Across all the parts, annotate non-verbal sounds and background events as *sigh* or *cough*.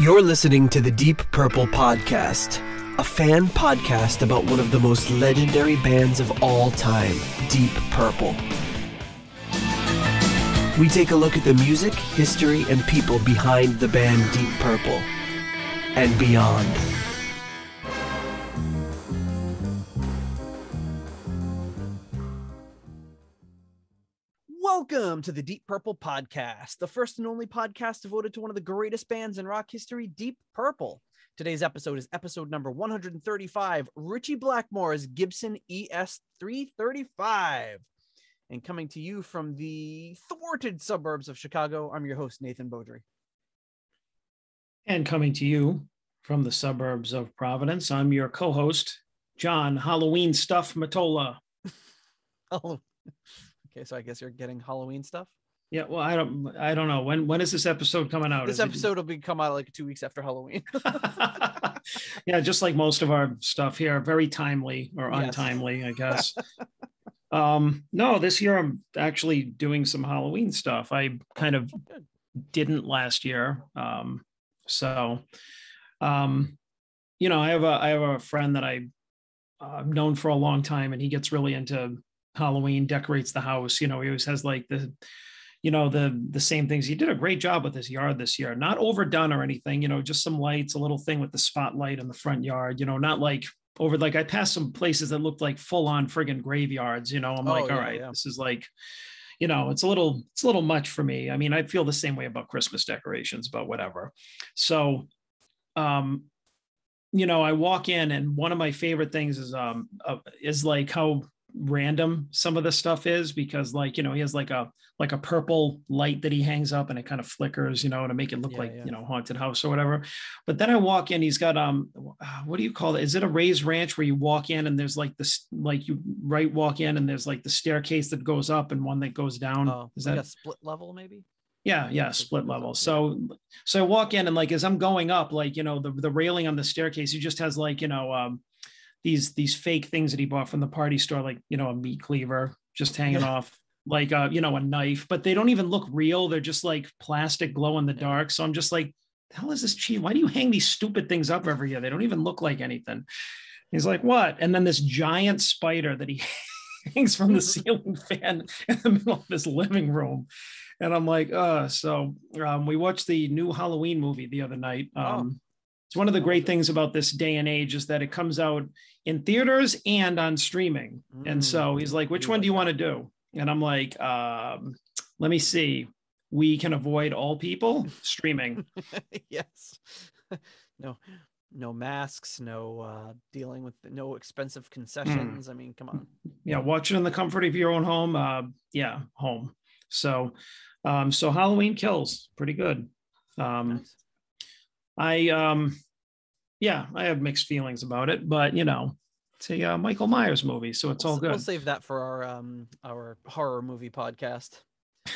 You're listening to the Deep Purple Podcast, a fan podcast about one of the most legendary bands of all time, Deep Purple. We take a look at the music, history, and people behind the band Deep Purple and beyond. Welcome to the Deep Purple Podcast, the first and only podcast devoted to one of the greatest bands in rock history, Deep Purple. Today's episode is episode number 135 Ritchie Blackmore's Gibson ES 335. And coming to you from the thwarted suburbs of Chicago, I'm your host, Nathan Beaudry. And coming to you from the suburbs of Providence, I'm your co host, John Halloween Stuff Matola. *laughs* Oh, okay. So I guess you're getting Halloween stuff. Yeah, well, I don't, I don't know when. When is this episode coming out? This Is it- episode will be come out like two weeks after Halloween. *laughs* *laughs* yeah, just like most of our stuff here, very timely or Yes. untimely, I guess. *laughs* um, no, this year I'm actually doing some Halloween stuff. I kind of didn't last year. Um, so, um, you know, I have a I have a friend that I uh, I've known for a long time, and he gets really into Halloween, decorates the house. You know, he always has like the you know the the same things he did a great job with his yard this year not overdone or anything you know just some lights a little thing with the spotlight in the front yard you know not like over like i passed some places that looked like full on friggin graveyards you know i'm Oh, like all yeah, right yeah. this is like you know it's a little it's a little much for me i mean i feel the same way about christmas decorations but whatever so um you know i walk in and one of my favorite things is um uh, is like how random some of the stuff is because like you know he has like a like a purple light that he hangs up and it kind of flickers you know to make it look Yeah, like yeah. you know haunted house or whatever but then i walk in he's got um uh, what do you call it is it a raised ranch where you walk in and there's like this like you right walk in and there's like the staircase that goes up and one that goes down Oh, is like that a split level, maybe? yeah, yeah, split level. So so I walk in and like as I'm going up, like you know, the the railing on the staircase, he just has like, you know, um these these fake things that he bought from the party store, like you know, a meat cleaver just hanging Yeah. off, like uh, you know, a knife, but they don't even look real. They're just like plastic glow in the dark. So I'm just like, the hell is this cheap? Why do you hang these stupid things up every year? They don't even look like anything. He's like, what? And then this giant spider that he *laughs* hangs from the *laughs* ceiling fan in the middle of his living room. And I'm like, uh, so um, we watched the new Halloween movie the other night. Oh. Um, it's one of the great things about this day and age is that it comes out in theaters and on streaming. And so he's like, which Mm, one do you want to do? And I'm like, um, let me see. We can avoid all people *laughs* streaming. yes. *laughs* no, no masks, no uh, dealing with no expensive Hmm. concessions. I mean, come on. yeah, watch it in the comfort of your own home. Uh, yeah, home. So, um, so Halloween kills pretty good. Um, Nice. I um yeah, I have mixed feelings about it, but you know, it's a uh, Michael Myers movie, so it's We'll, all good. we'll save that for our um our horror movie podcast. *laughs*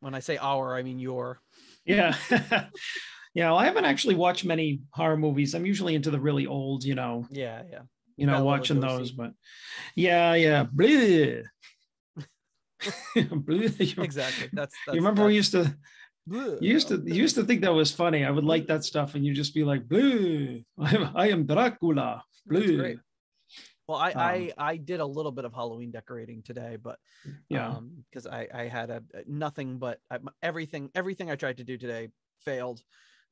When I say our, I mean your. yeah. *laughs* yeah, well, I haven't actually watched many horror movies. I'm usually into the really old, you know, Yeah, yeah. you know, Bela watching Lugosi. those, but yeah, yeah. Bleh. *laughs* Bleh. Exactly. That's, that's you remember we used to you used to you used to think that was funny. I would like that stuff, and you just be like, "Bleh, *laughs* I am, I Dracula." Great. Well, I, I Um, I did a little bit of Halloween decorating today, but Yeah. because I I had a nothing but I, everything everything I tried to do today failed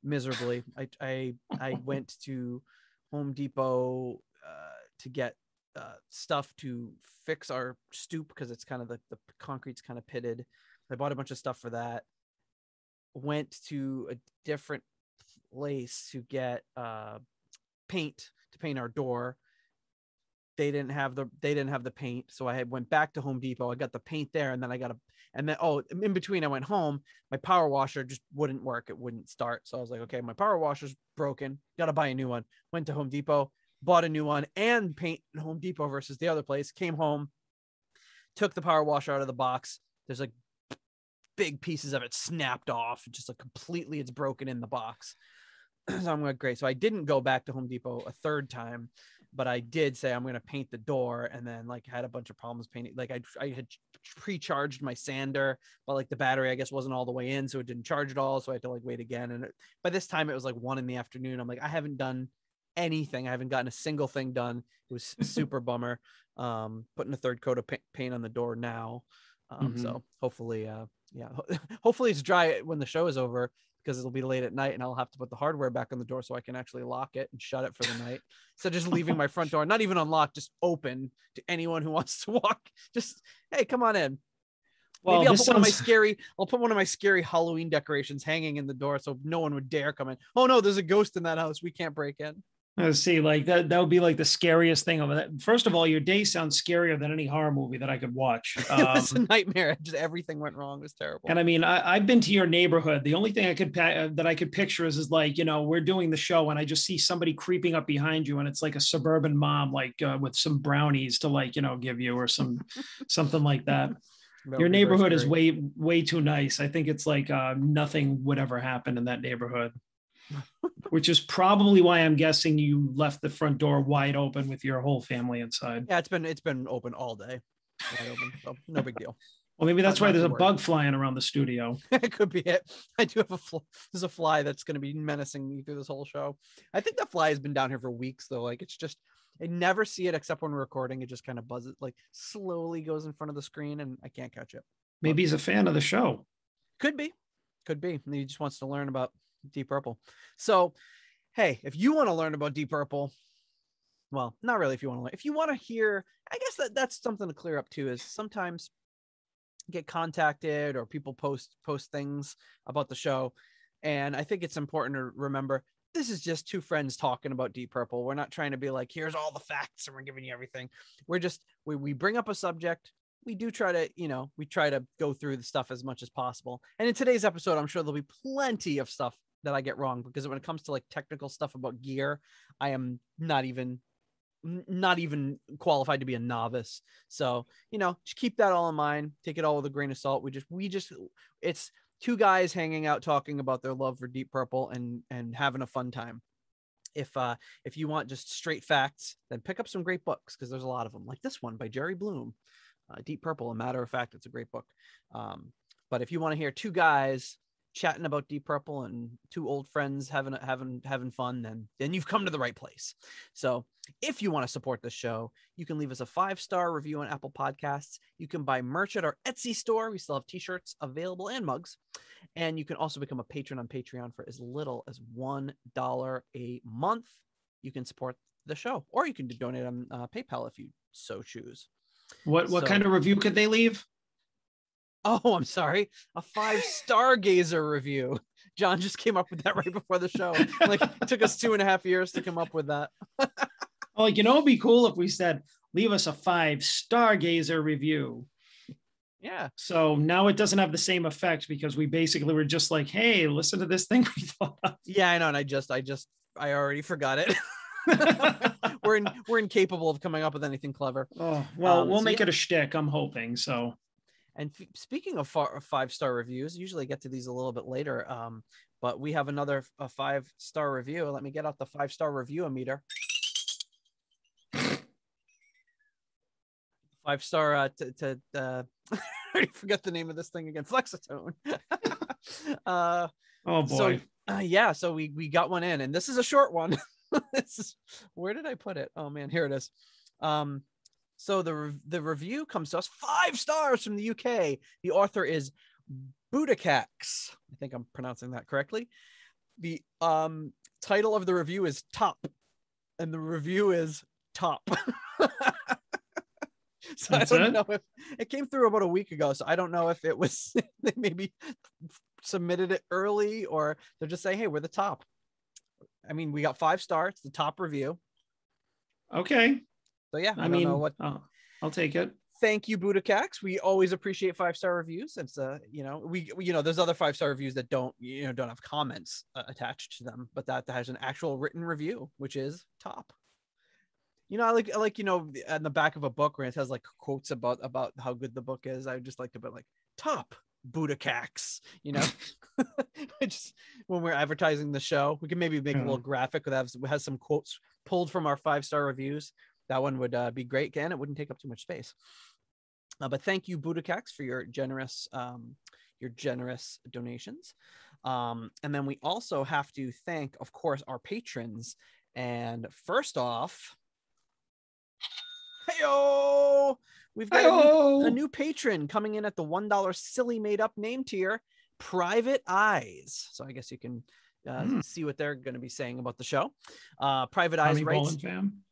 miserably. *laughs* I I I went to Home Depot uh, to get uh, stuff to fix our stoop because it's kind of the the concrete's kind of pitted. I bought a bunch of stuff for that. Went to a different place to get uh, paint to paint our door. They didn't have the they didn't have the paint so i had went back to home depot. I got the paint there and then i got a and then oh in between i went home. My power washer just wouldn't work. It wouldn't start. So i was like okay my power washer's broken. Gotta buy a new one. Went to home depot bought a new one and paint home depot versus the other place. Came home took the power washer out of the box. There's like big pieces of it snapped off just like completely it's broken in the box *clears throat* so i'm like great so i didn't go back to home depot a third time but I did say I'm going to paint the door and then like had a bunch of problems painting. Like I, I had pre-charged my sander, but like the battery, I guess wasn't all the way in. So it didn't charge at all. So I had to like wait again. And it, by this time it was like one in the afternoon. I'm like, I haven't done anything. I haven't gotten a single thing done. It was *laughs* super bummer. Um, putting a third coat of paint on the door now. Um, mm-hmm. so hopefully, uh, yeah, *laughs* hopefully it's dry when the show is over because it'll be late at night and I'll have to put the hardware back on the door so I can actually lock it and shut it for the night. So just leaving my front *laughs* door, not even unlocked, just open to anyone who *laughs* wants to walk. Just hey, come on in. Well, Maybe I'll put sounds... one of my scary. I'll put one of my scary Halloween decorations hanging in the door so no one would dare come in. Oh no, there's a ghost in that house. We can't break in. Let's see, like that, that would be like the scariest thing of that. First of all, your day sounds scarier than any horror movie that I could watch. Um, *laughs* it was a um, nightmare. Just everything went wrong. It was terrible. And I mean, I, have been to your neighborhood. The only thing I could uh, that I could picture is, is like, you know, we're doing the show and I just see somebody creeping up behind you and it's like a suburban mom, like uh, with some brownies to like, you know, give you or some, *laughs* something like that. that your neighborhood is way, way too nice. I think it's like uh, nothing would ever happen in that neighborhood which is probably why I'm guessing you left the front door wide open with your whole family inside. Yeah, it's been it's been open all day. Open, so no big deal. Well, maybe that's why there's a bug flying around the studio. *laughs* it could be it. I do have a fly. There's a fly that's going to be menacing me through this whole show. I think the fly has been down here for weeks though. Like it's just, I never see it except when we're recording. It just kind of buzzes, like slowly goes in front of the screen, and I can't catch it. Maybe he's a fan of the show. Could be, could be. He just wants to learn about Deep Purple. So, hey, if you want to learn about Deep Purple, well, not really. If you want to learn, if you want to hear, I guess that that's something to clear up too. Is sometimes get contacted or people post post things about the show, and I think it's important to remember this is just two friends talking about Deep Purple. We're not trying to be like, here's all the facts and we're giving you everything. We're just we we bring up a subject, we do try to, you know, we try to go through the stuff as much as possible. And in today's episode, I'm sure there'll be plenty of stuff that I get wrong because when it comes to like technical stuff about gear, I am not even not even qualified to be a novice. So, you know, just keep that all in mind. Take it all with a grain of salt. We just we just it's two guys hanging out talking about their love for Deep Purple and and having a fun time. If uh if you want just straight facts, then pick up some great books because there's a lot of them, like this one by Jerry Bloom, uh, Deep Purple. A matter of fact, it's a great book. Um, but if you want to hear two guys chatting about Deep Purple and two old friends having having having fun, then then you've come to the right place. So if you want to support the show, you can leave us a five star review on Apple Podcasts. You can buy merch at our Etsy store. We still have t-shirts available and mugs, and you can also become a patron on Patreon for as little as one dollar a month. You can support the show, or you can donate on uh, PayPal if you so choose. What what so, kind of review could they leave? Oh, I'm sorry. A five stargazer review. John just came up with that right before the show. Like it took us two and a half years to come up with that. *laughs* oh, you know, it'd be cool if we said, leave us a five stargazer review. Yeah. So now it doesn't have the same effect because we basically were just like, hey, listen to this thing we *laughs* thought. Yeah, I know. And I just, I just, I already forgot it. *laughs* we're in, we're incapable of coming up with anything clever. Oh well, um, we'll so make yeah. it a shtick. I'm hoping so. And f- speaking of far- five star reviews, usually get to these a little bit later. Um, but we have another a five star review. Let me get out the five star review meter. Five star uh, to, to uh, *laughs* I forget the name of this thing again. Flexitone. *laughs* uh, oh boy. So, uh, yeah, so we we got one in, and this is a short one. *laughs* this is where did I put it? Oh man, here it is. Um, so the re- the review comes to us five stars from the UK. The author is Budacax. I think I'm pronouncing that correctly. The um, title of the review is Top, and the review is Top. *laughs* so That's I don't it? know if it came through about a week ago. So I don't know if it was *laughs* they maybe submitted it early or they're just saying, "Hey, we're the top." I mean, we got five stars, the top review. Okay. So yeah, I, I mean, what I'll, I'll take it. Thank you, Budacax. We always appreciate five star reviews. It's uh, you know, we, you know, there's other five star reviews that don't you know don't have comments uh, attached to them, but that, that has an actual written review, which is top. You know, I like I like you know on the back of a book where it has like quotes about about how good the book is. I would just like to put like top BuddhaCax. You know, *laughs* *laughs* just when we're advertising the show, we can maybe make a little graphic that has, has some quotes pulled from our five star reviews. That one would uh, be great. Again, it wouldn't take up too much space. Uh, but thank you, Buddha cax, for your generous um, your generous donations. Um, and then we also have to thank, of course, our patrons. And first off, heyo, we've got a new, a new patron coming in at the one dollar silly made up name tier, Private Eyes. So I guess you can uh, Hmm. see what they're going to be saying about the show. Uh, Private Eyes Tommy writes,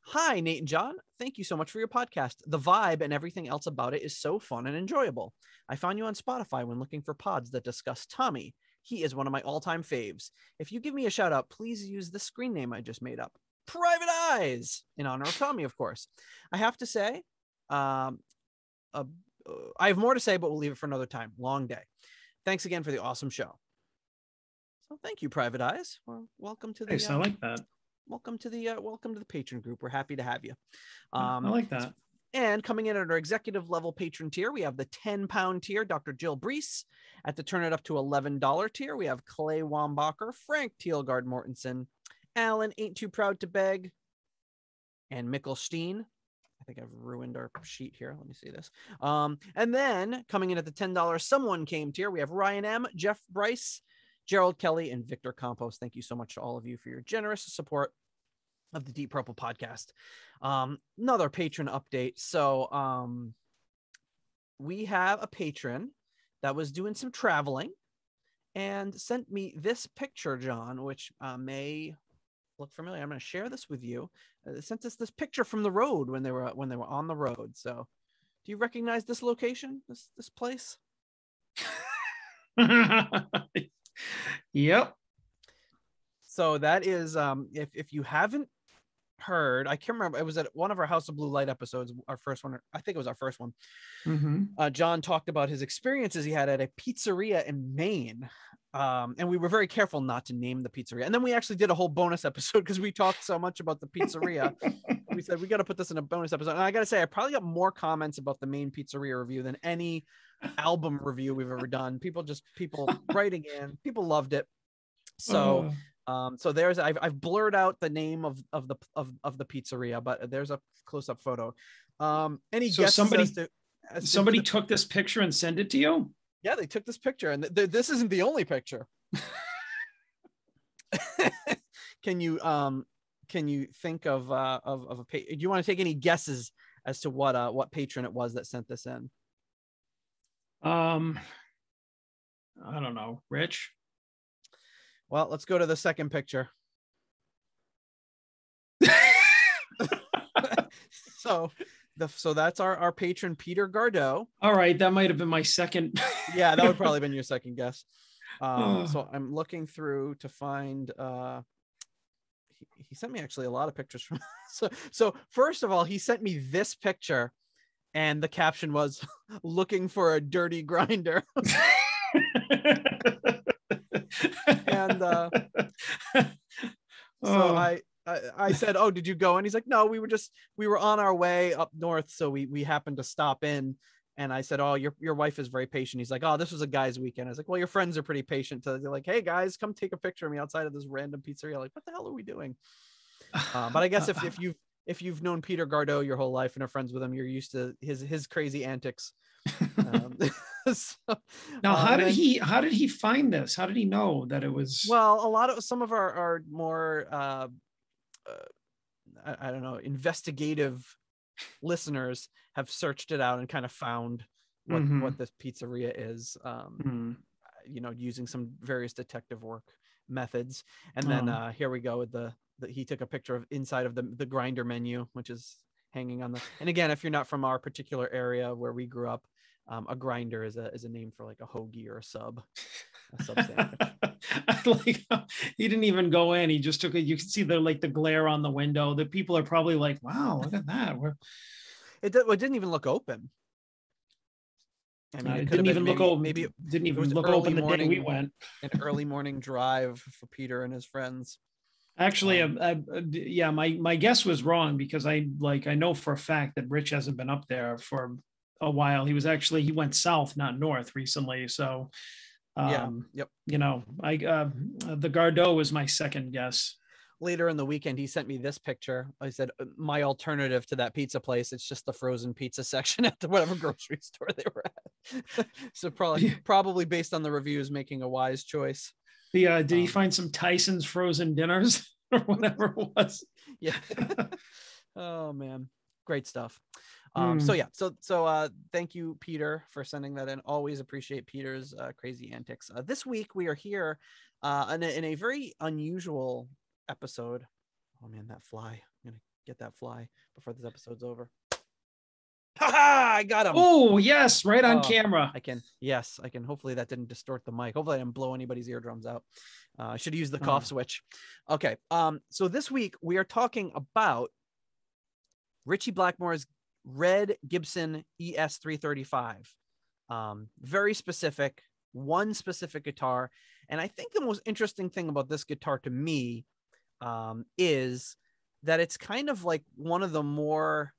Hi, Nate and John. Thank you so much for your podcast. The vibe and everything else about it is so fun and enjoyable. I found you on Spotify when looking for pods that discuss Tommy. He is one of my all time faves. If you give me a shout out, please use the screen name I just made up Private Eyes, in honor of Tommy, of course. I have to say, um, uh, I have more to say, but we'll leave it for another time. Long day. Thanks again for the awesome show. So thank you, Private Eyes. Well, welcome to the Nice, I uh, like that. welcome to the uh, welcome to the patron group. We're happy to have you. I Um, like that. and coming in at our executive level patron tier, we have the 10 pound tier, Dr. Jill Brees. At the turn it up to $11 tier, we have Clay Wambacher, Frank Teelgard Mortensen, Alan Ain't Too Proud to Beg, and Mikkel Steen. I think I've ruined our sheet here. Let me see this. Um, and then coming in at the $10 someone came tier, we have Ryan M, Jeff Bryce, Gerald Kelly, and Victor Campos. Thank you so much to all of you for your generous support of the Deep Purple podcast. Um, another patron update. So um we have a patron that was doing some traveling and sent me this picture, John, which uh, may look familiar. I'm going to share this with you. Uh, they sent us this picture from the road when they were when they were on the road. So, do you recognize this location? This this place? *laughs* *laughs* yep. So that is um if if you haven't heard, I can't remember. It was at one of our House of Blue Light episodes, our first one. I think it was our first one. Mhm. uh, John talked about his experiences he had at a pizzeria in Maine. Um, and we were very careful not to name the pizzeria. And then we actually did a whole bonus *laughs* episode because we talked so much about the pizzeria. *laughs* we said we got to put this in a bonus episode. And I got to say, I probably got more comments about the Maine pizzeria review than any album review we've ever done. People just people *laughs* writing in, people loved it. So Oh. um, so there's I've, I've blurred out the name of of the of, of the pizzeria, but there's a close up photo. Um, any So guesses somebody- as to, to somebody the- *laughs* took this picture and sent it to you. yeah, they took this picture, and th- th- this isn't the only picture. *laughs* can you um can you think of uh of, of a pa- do you want to take any guesses as to what uh what patron it was that sent this in? Um, I don't know, Rich. Well, let's go to the second picture. *laughs* So the so that's our our patron Peter Gardeau. All right, that might have been my second. *laughs* Yeah, that would probably have been your second guess. Um, *sighs* so I'm looking through to find uh he, he sent me actually a lot of pictures from *laughs* so so first of all he sent me this picture and the caption was *laughs* looking for a dirty grinder *laughs* and uh so Oh, I, I I said, "Oh, did you go?" And he's like, "No, we were just we were on our way up north, so we we happened to stop in." And I said, "Oh, your your wife is very patient." He's like, "Oh, this was a guy's weekend." I was like, "Well, your friends are pretty patient." To they're like, "Hey guys, come take a picture of me outside of this random pizzeria." Like, what the hell are we doing? Uh, but I guess if if you've if you've known Peter Gardeau your whole life and are friends with him, you're used to his his crazy antics. Um, *laughs* *laughs* so, now, how and did he? How did he find this? How did he know that it was? Well, a lot of some of our, our more uh, uh, I, I don't know investigative listeners have searched it out and kind of found what Mhm. what this pizzeria is. Um, Hmm. you know, using some various detective work methods, and then Oh. uh, here we go with the, the he took a picture of inside of the the grinder menu, which is hanging on the. And again, if you're not from our particular area where we grew up. Um, a grinder is a is a name for like a hoagie or a sub, a sub sandwich. *laughs* Like he didn't even go in. He just took it. You can see the like the glare on the window. The people are probably like, "Wow, look at that." We're, *laughs* It, it didn't even look open. I mean, it could have didn't even look open. Maybe it didn't even look open the day we went. an early morning drive for Peter and his friends. Actually, Um, uh, uh, yeah, my my guess was wrong because I like I know for a fact that Rich hasn't been up there for a while. He was actually he went south, not north, recently. So, um, Yeah, yep. You know, I uh, the Gardot was my second guess. later in the weekend he sent me this picture i said "Uh, my alternative to that pizza place it's just the frozen pizza *laughs* section at the whatever grocery *laughs* store they were at *laughs* so probably probably based on the reviews making a wise choice The uh, did he Um, find some Tyson's frozen dinners *laughs* or whatever it was? yeah. *laughs* Oh man. Great stuff. Um so Hmm. yeah. So so uh thank you peter for sending that in. Always appreciate peter's uh, crazy antics. Uh, this week we are here uh in a, in a very unusual episode. Oh man that fly. I'm gonna get that fly before this episode's over ha i got him Oh yes, right on Oh, camera. I can, yes, I can. Hopefully that didn't distort the mic. Hopefully I didn't blow anybody's eardrums out. Uh, I should use the cough Oh. switch. Okay. Um, so this week we are talking about Ritchie Blackmore's Red Gibson E ES335. Um, very specific, one specific guitar. And I think the most interesting thing about this guitar to me um, is that it's kind of like one of the more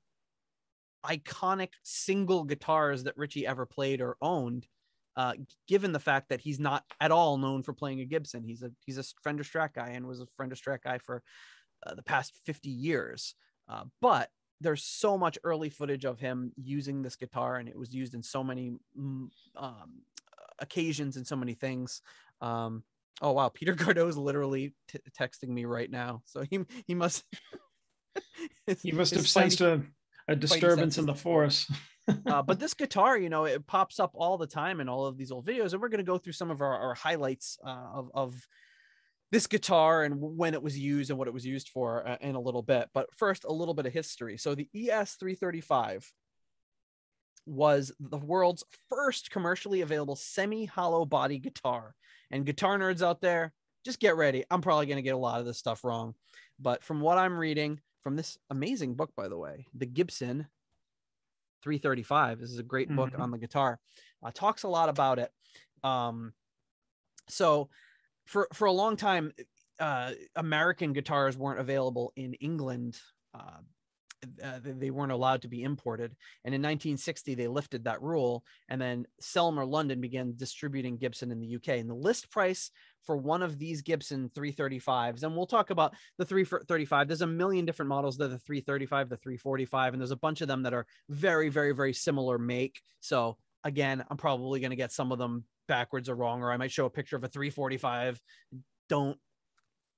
iconic single guitars that Ritchie ever played or owned. Uh, given the fact that he's not at all known for playing a Gibson, he's a he's a Fender Strat guy and was a Fender Strat guy for uh, the past 50 years. Uh, but there's so much early footage of him using this guitar, and it was used in so many mm, um, occasions and so many things. Um, oh wow, *laughs* Peter Gardot is literally t- texting me right now, so he he must. *laughs* He must have sensed a, a disturbance in the force. *laughs* uh, but this guitar, you know, it pops up all the time in all of these old videos, and we're going to go through some of our, our highlights uh, of of this guitar and when it was used and what it was used for uh, in a little bit. But first, a little bit of history. So the E ES335 was the world's first commercially available semi-hollow body guitar. And guitar nerds out there, just get ready. I'm probably going to get a lot of this stuff wrong, but from what I'm reading from this amazing book, by the way, the Gibson 335. This is a great book Mhm. on the guitar. Uh, talks a lot about it. Um, so for for a long time, uh, American guitars weren't available in England. Uh, uh, they weren't allowed to be imported. And in 1960, they lifted that rule. And then Selmer London began distributing Gibson in the UK. And the list price for one of these Gibson 335s, and we'll talk about the 335. There's a million different models. There's the 335, the 345, and there's a bunch of them that are very, very, very similar make. So again, I'm probably going to get some of them backwards or wrong, or I might show a picture of a 345. Don't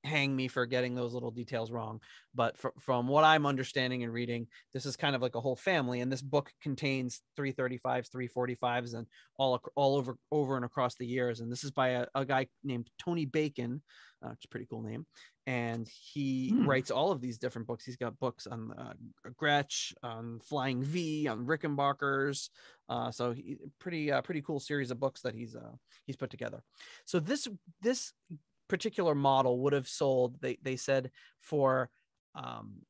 hang me for getting those little details wrong. But fr- from what I'm understanding and reading, this is kind of like a whole family, and this book contains 335s, 345s, and all ac- all over over and across the years. And this is by a, a guy named Tony Bacon, uh, which is a pretty cool name. And he Hmm. writes all of these different books. He's got books on uh, Gretsch, on Flying V, on Rickenbackers. Uh, so he, pretty uh, pretty cool series of books that he's uh, he's put together. So this this particular model would have sold they they said for um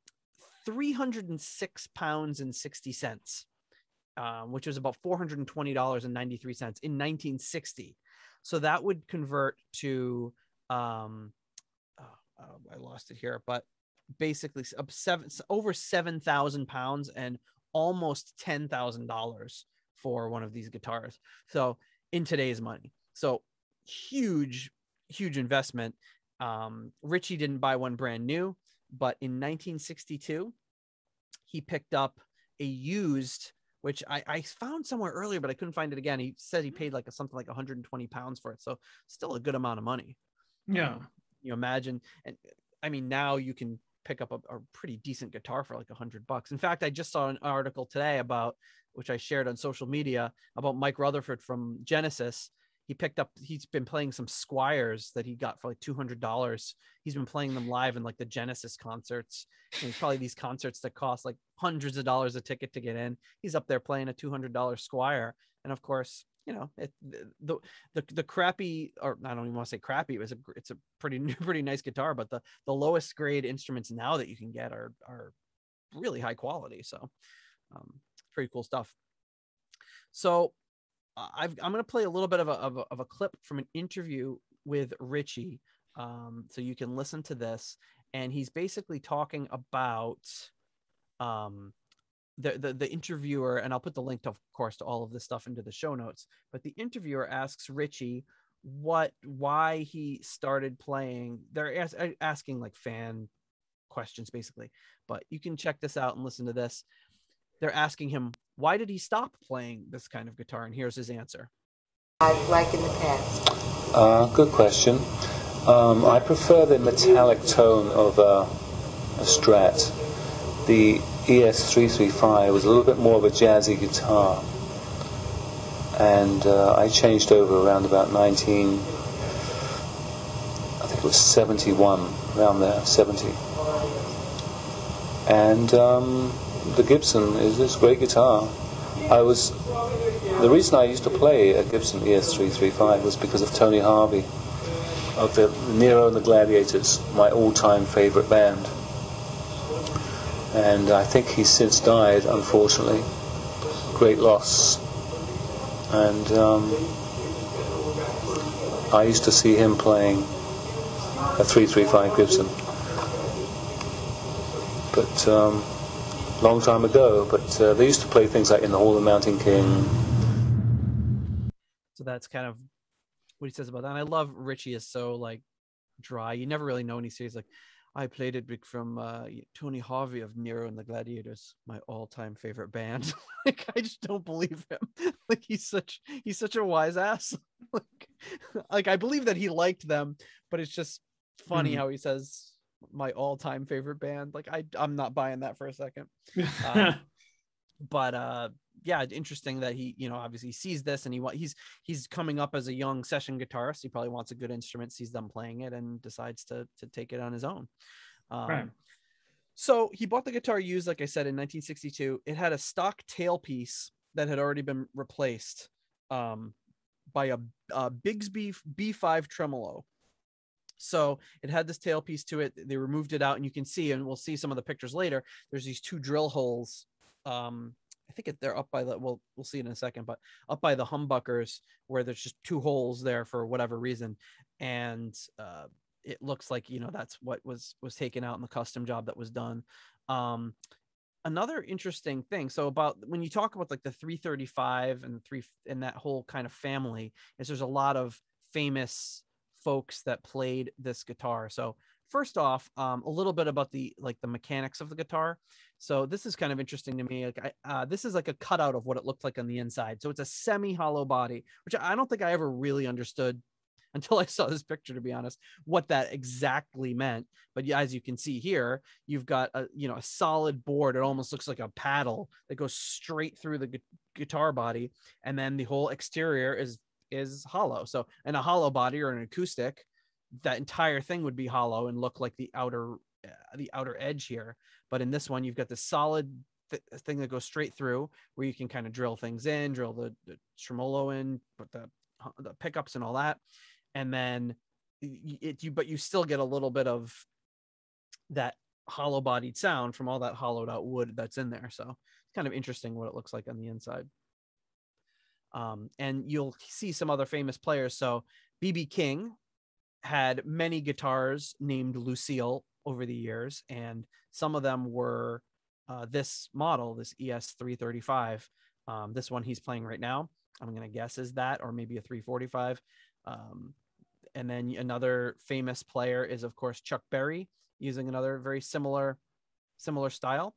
306 pounds and 60 cents um, which was about $420.93 in 1960 so that would convert to um oh, oh, i lost it here but basically up seven over 7000 pounds and almost $10000 for one of these guitars. So in today's money. So huge huge investment. Um, Ritchie didn't buy one brand new, but in 1962, he picked up a used, which I, I found somewhere earlier, but I couldn't find it again. He said he paid like a, something like 120 pounds for it, so still a good amount of money. Yeah. Um, you imagine, and I mean now you can pick up a, a pretty decent guitar for like a hundred bucks. In fact, I just saw an article today about which I shared on social media about Mike Rutherford from Genesis he picked up he's been playing some Squiers that he got for like $200 he's been playing them live in like the genesis concerts. And probably these concerts that cost like hundreds of dollars a ticket to get in. He's up there playing a $200 Squier. And of course you know it, the, the the crappy or i don't even want to say crappy it was a it's a pretty *laughs* new, pretty nice guitar but the the lowest grade instruments now that you can get are are really high quality. So um pretty cool stuff. So I've, I'm going to play a little bit of a, of a, of a clip from an interview with Ritchie. Um, so you can listen to this and he's basically talking about um, the, the the interviewer, and I'll put the link, to, of course, to all of this stuff into the show notes. But the interviewer asks Ritchie what why he started playing. They're as, asking like fan questions basically, but you can check this out and listen to this. They're asking him why did he stop playing this kind of guitar, and here's his answer. I like in the past. Uh, good question. Um, I prefer the metallic tone of uh, a Strat. The ES335 was a little bit more of a jazzy guitar. And uh, I changed over around about 19, I think it was 71, around there, 70. And um, the Gibson is this great guitar. I was the reason I used to play a Gibson ES335 was because of Tony Harvey of the Nero and the Gladiators, my all-time favorite band. And I think he's since died, unfortunately. Great loss. And um, I used to see him playing a 335 Gibson. But um, long time ago. But uh, they used to play things like in the Hall of the Mountain King. So that's kind of what he says about that. And I love Ritchie is so like dry. You never really know when he says like, I played it from uh, Tony Harvey of Nero and the Gladiators, my all-time favorite band. *laughs* like I just don't believe him. *laughs* like he's such he's such a wise ass. *laughs* like, like I believe that he liked them, but it's just funny mm-hmm. how he says my all-time favorite band. Like I I'm not buying that for a second. Um, *laughs* but uh yeah, interesting that he, you know, obviously sees this and he he's he's coming up as a young session guitarist. He probably wants a good instrument, sees them playing it, and decides to to take it on his own. Um, right. So he bought the guitar used, like I said, in 1962. It had a stock tailpiece that had already been replaced um, by a, a Bigsby B5 tremolo. So it had this tailpiece to it. They removed it out, and you can see, and we'll see some of the pictures later. There's these two drill holes um, I think it, they're up by the well, we'll see it in a second, but up by the humbuckers where there's just two holes there for whatever reason, and uh, it looks like you know that's what was was taken out in the custom job that was done. Um, another interesting thing so about when you talk about like the 335 and three and that whole kind of family is there's a lot of famous folks that played this guitar. So first off um, a little bit about the like the mechanics of the guitar. So this is kind of interesting to me like I, uh, this is like a cutout of what it looked like on the inside. So it's a semi hollow body which i don't think i ever really understood *laughs* until i saw this picture to be honest what that exactly meant. But as you can see here you've got a you know a solid board. It almost looks like a paddle that goes straight through the gu- guitar body. And then the whole exterior is is hollow. So in a hollow body or an acoustic that entire thing would be hollow and look like the outer uh, the outer edge here. But in this one you've got the solid th- thing that goes straight through where you can kind of drill things in drill the, the tremolo in put the the pickups and all that. And then it you but you still get a little bit of that hollow bodied sound from all that hollowed out wood that's in there. So it's kind of interesting what it looks like on the inside um, and you'll see some other famous players so bb king had many guitars named Lucille over the years, and some of them were uh, this model, this ES 335. Um, this one he's playing right now, I'm going to guess is that, or maybe a 345. Um, and then another famous player is, of course, Chuck Berry, using another very similar similar style.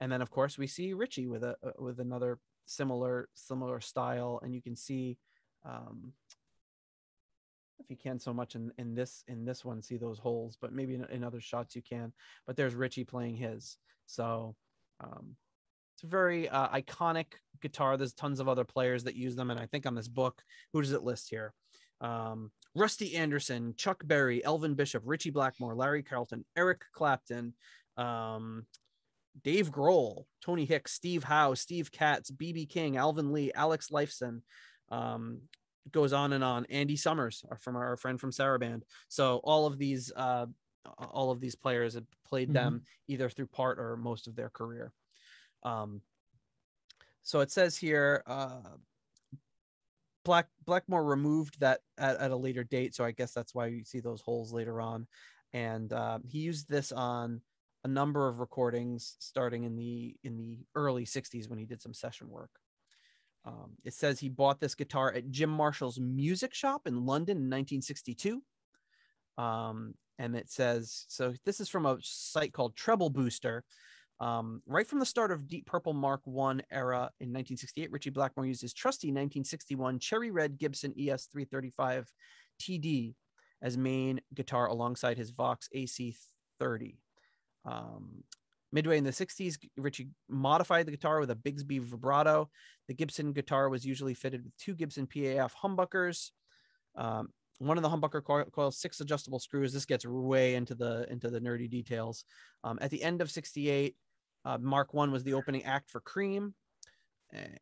And then, of course, we see Richie with a uh, with another similar similar style, and you can see um, if you can so much in, in this in this one see those holes but maybe in, in other shots you can. But there's ritchie playing his. So um, it's a very uh, iconic guitar. There's tons of other players that use them and i think on this book who does it list here? Um, rusty anderson chuck berry elvin bishop Ritchie blackmore larry carlton eric clapton um, Dave Grohl, Tony Hicks, Steve Howe, Steve Katz, BB King, Alvin Lee, Alex Lifeson, um, goes on and on. Andy Summers, from our, friend from Sarabande. So all of these, uh, all of these players had played mm-hmm. them either through part or most of their career. Um, so it says here, uh, Black Blackmore removed that at, at a later date, so I guess that's why you see those holes later on. and uh, he used this on a number of recordings starting in the in the early 60s when he did some session work. Um, it says he bought this guitar at jim marshall's music shop in london in 1962 um, and it says so this is from a site called treble booster. Um, right from the start of deep purple mark 1 era in 1968 ritchie blackmore used his trusty 1961 cherry red gibson es 335 td as main guitar alongside his vox ac30 um, midway in the 60s, Ritchie modified the guitar with a Bigsby vibrato. The Gibson guitar was usually fitted with two Gibson PAF humbuckers. Um, one of the humbucker coils, six adjustable screws. This gets way into the into the nerdy details. Um, at the end of '68, uh, Mark One was the opening act for Cream,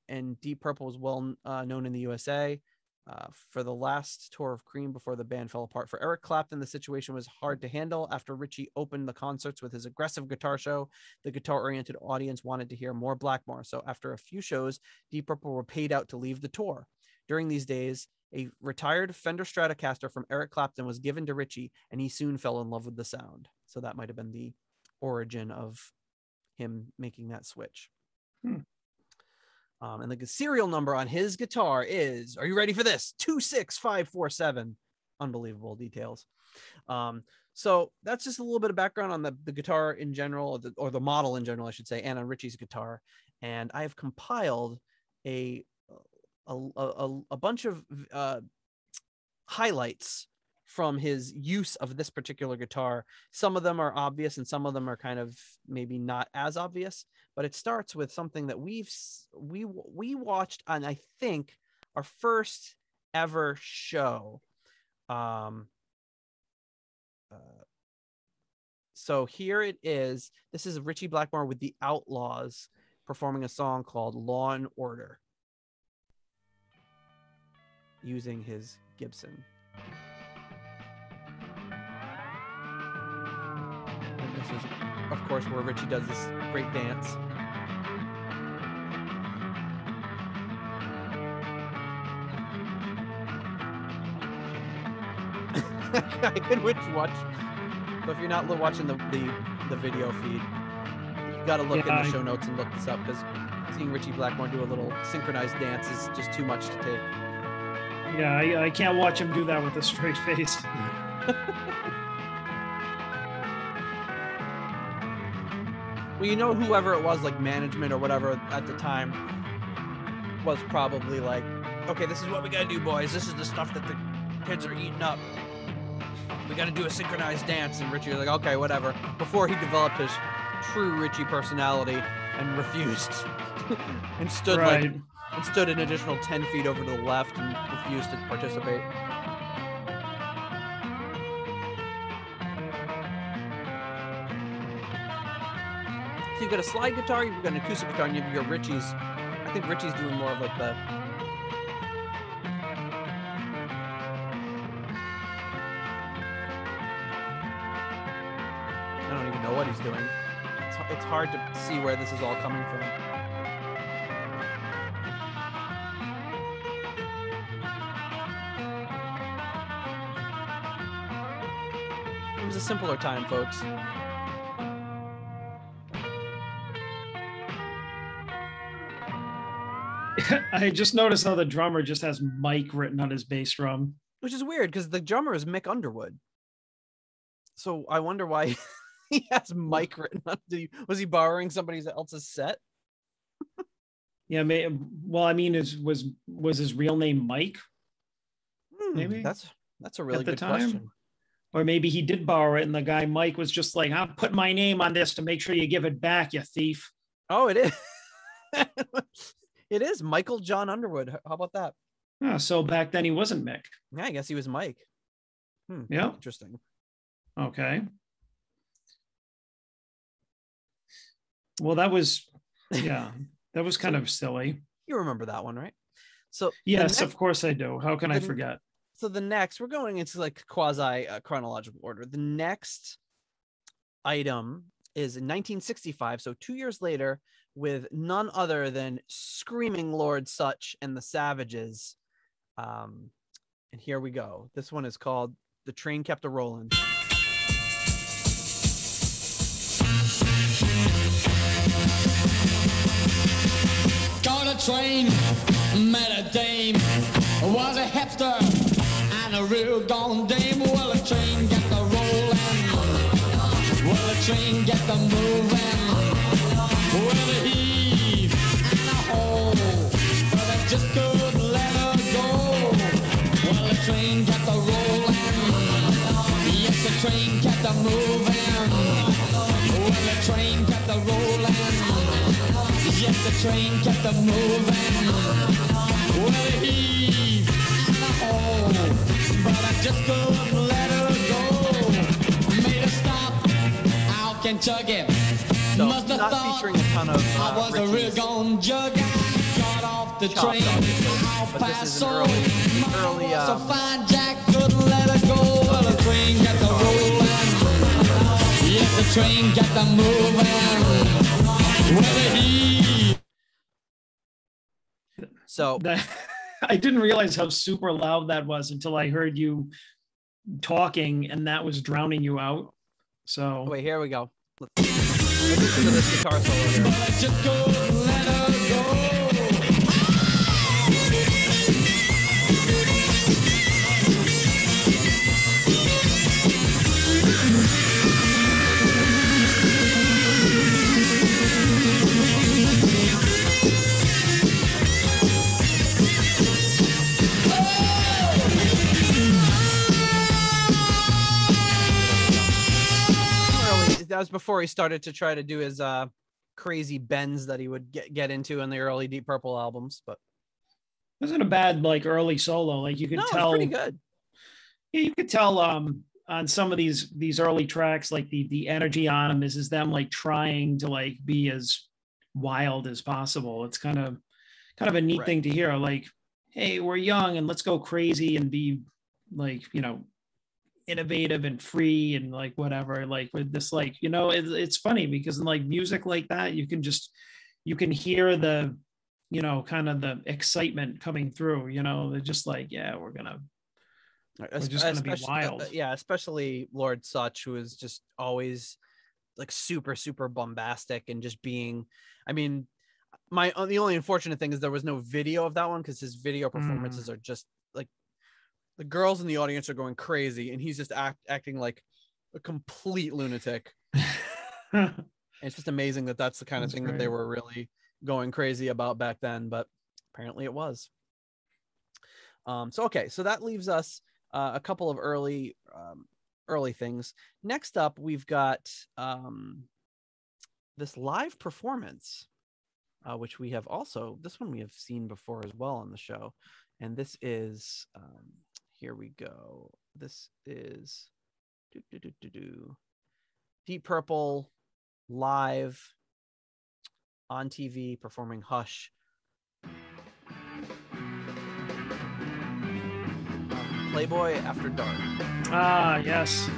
and Deep Purple was well uh, known in the USA. Uh, for the last tour of Cream before the band fell apart. For Eric Clapton, the situation was hard to handle. After Ritchie opened the concerts with his aggressive guitar show, the guitar oriented audience wanted to hear more Blackmore. So, after a few shows, Deep Purple were paid out to leave the tour. During these days, a retired Fender Stratocaster from Eric Clapton was given to Ritchie, and he soon fell in love with the sound. So, that might have been the origin of him making that switch. Hmm. Um, and the serial number on his guitar is, are you ready for this? 26547. Unbelievable details. Um, so that's just a little bit of background on the, the guitar in general, or the, or the model in general, I should say, and on Ritchie's guitar. And I have compiled a, a, a, a bunch of uh, highlights from his use of this particular guitar. Some of them are obvious and some of them are kind of maybe not as obvious, but it starts with something that we've we we watched on I think our first ever show. Um uh, so here it is. This is Ritchie Blackmore with the Outlaws performing a song called Law and Order using his Gibson. This is, of course, where Ritchie does this great dance. *laughs* I could watch. So if you're not watching the, the, the video feed, you got to look yeah, in the show notes and look this up because seeing Ritchie Blackmore do a little synchronized dance is just too much to take. Yeah, I, I can't watch him do that with a straight face. *laughs* well, you know, whoever it was, like management or whatever at the time, was probably like, okay, this is what we gotta do, boys. This is the stuff that the kids are eating up. We gotta do a synchronized dance. And Ritchie was like, okay, whatever. Before he developed his true Ritchie personality and refused *laughs* and stood right. like and stood an additional 10 feet over to the left and refused to participate. You've got a slide guitar, you've got an acoustic guitar, and you've got Ritchie's. I think Ritchie's doing more of like the. I don't even know what he's doing. It's, it's hard to see where this is all coming from. It was a simpler time, folks. *laughs* I just noticed how the drummer just has Mike written on his bass drum, which is weird because the drummer is Mick Underwood. So I wonder why *laughs* he has Mike written on. He, was he borrowing somebody else's set? *laughs* yeah, may, well, I mean, is was was his real name Mike? Hmm, maybe that's that's a really good time? question. Or maybe he did borrow it, and the guy Mike was just like, "I'm putting my name on this to make sure you give it back, you thief." Oh, it is. It is Michael John Underwood. How about that? Yeah, so back then he wasn't Mick. Yeah, I guess he was Mike. Hmm, yeah. Interesting. Okay. Well, that was, yeah, *laughs* that was kind so, of silly. You remember that one, right? So, yes, next, of course I do. How can the, I forget? So, the next, we're going into like quasi uh, chronological order. The next item is in 1965. So, two years later, with none other than Screaming Lord Sutch and the Savages. Um, and here we go. This one is called The Train Kept a Rolling. Got a train, met a dame, was a hipster and a real gone dame. Will a train get the rolling, Will a train get the moving. Train got the moving, well, the train got the rolling. Yes, the train kept a moving. Well, it heaved and a hole, but I just couldn't let her go. Made her stop out Kentucky. So, Must have thought featuring a ton of I uh, was a real gone jug. Got off the train. obviously, Out but this past is an Soul. early, a Um, fine Jack, couldn't let her go. Well, the train got the rolling. Yes, the train got the moving. Well, it heaved. so *laughs* I didn't realize how super loud that was until I heard you talking, and that was drowning you out. So wait, here we go. Let's, let's listen to this guitar solo here. That was before he started to try to do his uh crazy bends that he would get get into in the early deep purple albums but it wasn't a bad like early solo. Like you could no tell, pretty good yeah, you could tell um on some of these these early tracks, like the the energy on them is is them like trying to like be as wild as possible. It's kind of kind of a neat Right. thing to hear. Like, hey, we're young and let's go crazy and be like you know innovative and free and like whatever like with this like you know it, it's funny because in like music like that you can just you can hear the you know kind of the excitement coming through you know they're just like yeah we're gonna Es- just gonna be wild. uh, yeah especially lord Sutch who is just always like super super bombastic and just being i mean my uh, the only unfortunate thing is there was no video of that one because his video performances are just the girls in the audience are going crazy and he's just act, acting like a complete lunatic. *laughs* It's just amazing that that's the kind of That's thing that they were really going crazy about back then but apparently it was. Um so okay so that leaves us uh, a couple of early um early things. Next up we've got um this live performance uh, which we have also this one we have seen before as well on the show and this is um here we go this is do, do, do, do, do. deep purple live on TV performing Hush. Playboy After Dark. ah yes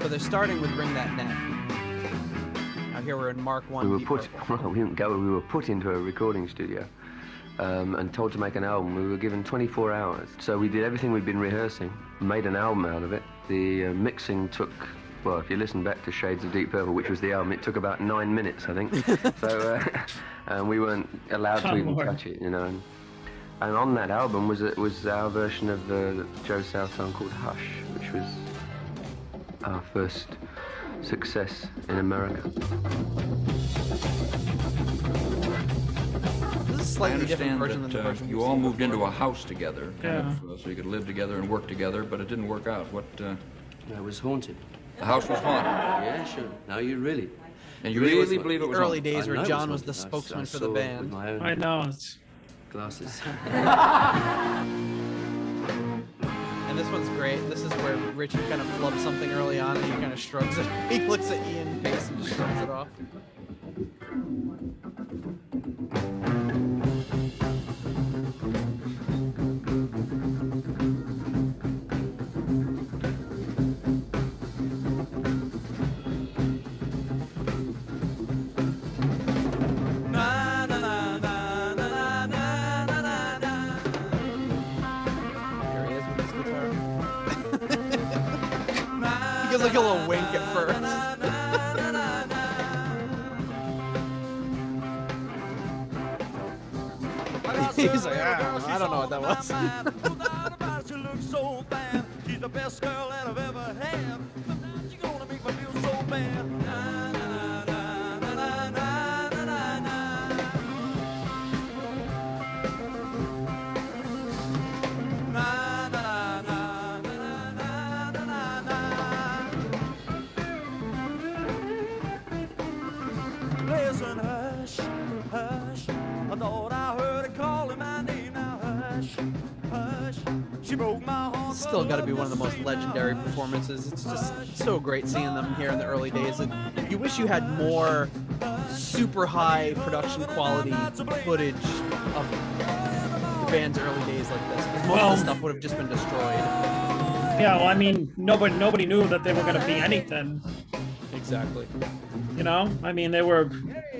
So they're starting with Ring That Neck. Now here we're in Mark One. We were Deep put. Purple. *laughs* Well, we didn't go. We were put into a recording studio um, and told to make an album. We were given 24 hours, so we did everything we'd been rehearsing, made an album out of it. The uh, mixing took. Well, if you listen back to Shades of Deep Purple, which was the album, it took about nine minutes, I think. *laughs* so, uh, *laughs* and we weren't allowed to Oh, even Lord. touch it, you know. And, and on that album was was our version of the Joe South song called Hush, which was our first success in America. This is a I slightly different understand version than the that uh, version you all seen moved into a house together, kind Yeah. of, uh, so you could live together and work together, but it didn't work out. What? Uh, It was haunted. the house was haunted, Yeah, sure. Now you really. and you Really really believe it was Early haunted? days where Jon was the. I- spokesman I for the band. With my own i know it's glasses. *laughs* *laughs* And this one's great. This is where Ritchie kind of flubs something early on and he kind of shrugs it. *laughs* He looks at Ian Paice and just shrugs it off. Like a little wink at first. He's like, "Ah, I don't know what that was. Still got to be one of the most legendary performances. It's just so great seeing them here in the early days. And you wish you had more super high production quality footage of the band's early days like this. Because most Well- of the stuff would have just been destroyed. Yeah, well, I mean, nobody nobody knew that they were going to be anything. Exactly. You know, I mean, they were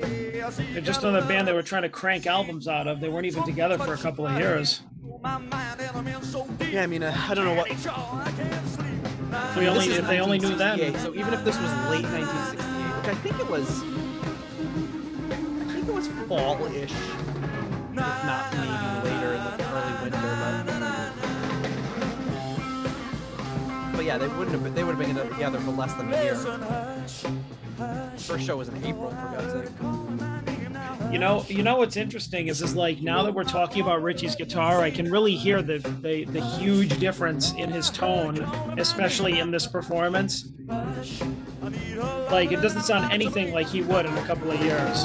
they're just another band they were trying to crank albums out of. They weren't even together for a couple of years. Yeah, I mean, uh, I don't know what. If we only if they only knew then. So even if this was late 1968, which I think it was, I think it was fall-ish, if not maybe later in the early winter. But, but yeah, they wouldn't have. Been, they would have been together for less than a year. First show was in April, for God's sake. You know, you know what's interesting is is like now that we're talking about Ritchie's guitar, I can really hear the the, the huge difference in his tone, especially in this performance. Like it doesn't sound anything like he would in a couple of years.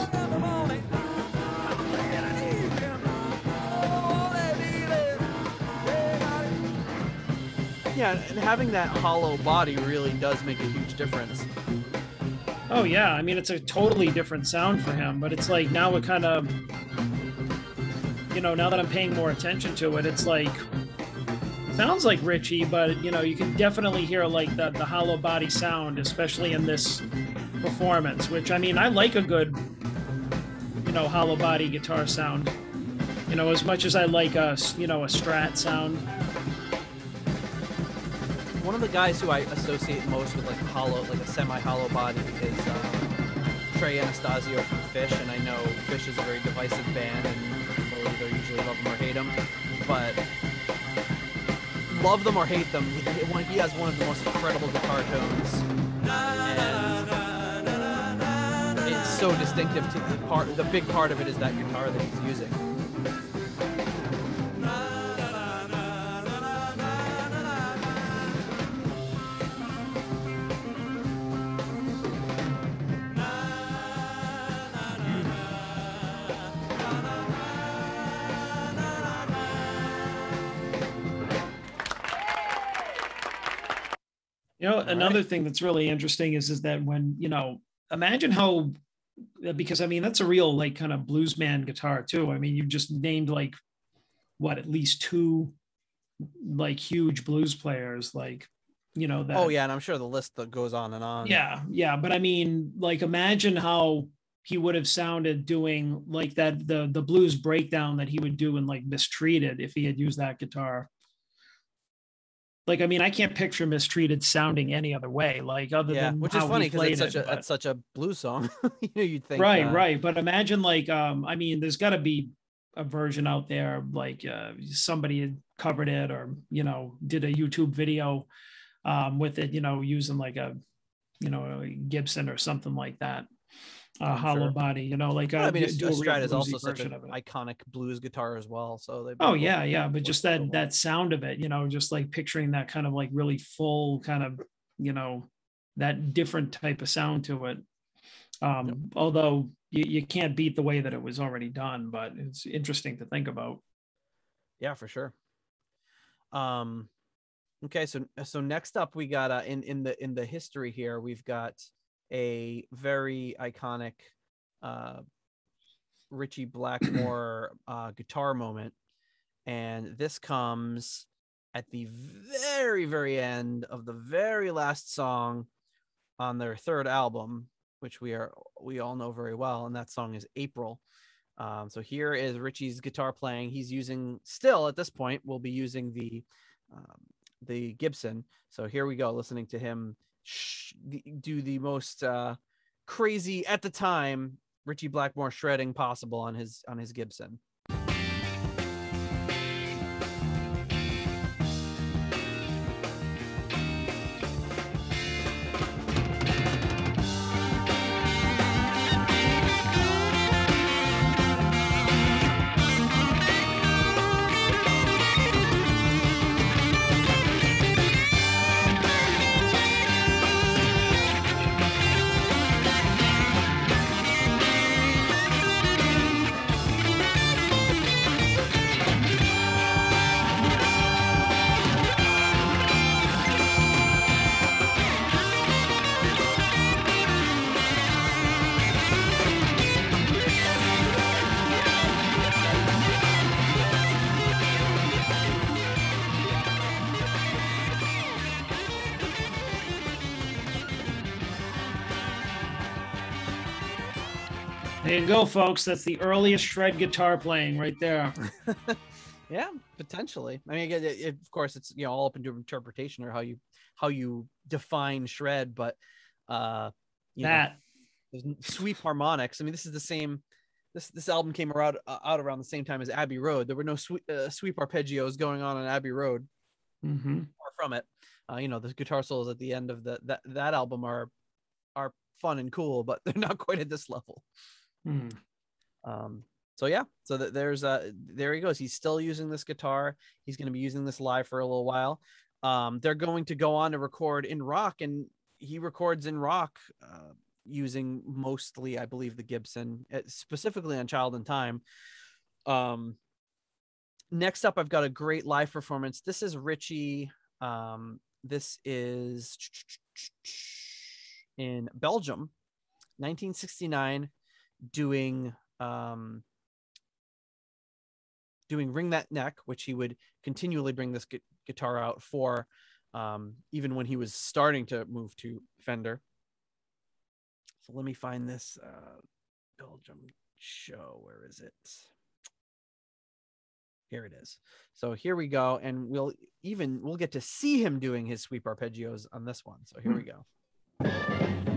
Yeah, and having that hollow body really does make a huge difference. Oh yeah, I mean it's a totally different sound for him, but it's like now it kind of you know, now that I'm paying more attention to it, it's like sounds like Ritchie, but you know, you can definitely hear like the the hollow body sound, especially in this performance, which I mean, I like a good you know, hollow body guitar sound. You know, as much as I like a, you know, a strat sound. One of the guys who I associate most with like hollow, like a semi-hollow body is um, Trey Anastasio from Phish, and I know Phish is a very divisive band, and people either usually love them or hate them. But love them or hate them, he, he he has one of the most incredible guitar tones, and it's so distinctive. To the part, the big part of it is that guitar that he's using. You know, another thing that's really interesting is is that when you know, imagine how, because I mean that's a real like kind of bluesman guitar too. I mean, you just named like what at least two like huge blues players, like you know that. Oh yeah, and I'm sure the list that goes on and on. Yeah, yeah, but I mean, like imagine how he would have sounded doing like that the the blues breakdown that he would do in like Mistreated if he had used that guitar. Like I mean, I can't picture Mistreated sounding any other way, like other yeah, than which is funny because it's such it, a but- it's such a blues song. *laughs* you know, you'd think right, uh, right. But imagine like um, I mean, there's got to be a version out there like uh, somebody had covered it or you know did a YouTube video um, with it, you know, using like a you know a Gibson or something like that, a I'm hollow sure. body, you know, like Well, a, I mean, a, do a a is also such an iconic blues guitar as well. So they Oh yeah, yeah, but just that that sound of it, you know, just like picturing that kind of like really full kind of, you know, that different type of sound to it. Um, although you, you can't beat the way that it was already done, but it's interesting to think about. Yeah, for sure. Um, okay, so so next up we got uh, in in the in the history here we've got a very iconic uh, Ritchie Blackmore *clears throat* uh, guitar moment, and this comes at the very very end of the very last song on their third album, which we are we all know very well, and that song is April. Um, so here is Ritchie's guitar playing. He's using still at this point. We'll be using the um, the Gibson. So here we go, listening to him do the most uh, crazy at the time Ritchie Blackmore shredding possible on his on his Gibson. Go, folks. That's the earliest shred guitar playing right there. *laughs* Yeah, potentially. I mean, it, it- of course, it's you know all up into interpretation or how you how you define shred, but uh, you That there's n- sweep harmonics. I mean, this is the same. This this album came around uh, out around the same time as Abbey Road. There were no sweep uh, sweep arpeggios going on on Abbey Road. mhm. Far from it. Uh, you know, the guitar solos at the end of the that that album are are fun and cool, but *laughs* they're not quite at this level. Hmm. Um, so yeah, so th- there's uh there he goes. He's still using this guitar. He's going to be using this live for a little while. Um, they're going to go on to record in rock, and he records in rock uh, using mostly, I believe, the Gibson, uh, specifically on Child in Time. Um, next up, I've got a great live performance. This is Ritchie. Um, this is in Belgium, 1969, doing um, doing Ring That Neck, which he would continually bring this gu- guitar out for, um, even when he was starting to move to Fender. So let me find this uh, Belgium show. Where is it? Here it is. So here we go, and we'll even we'll get to see him doing his sweep arpeggios on this one. So here we go.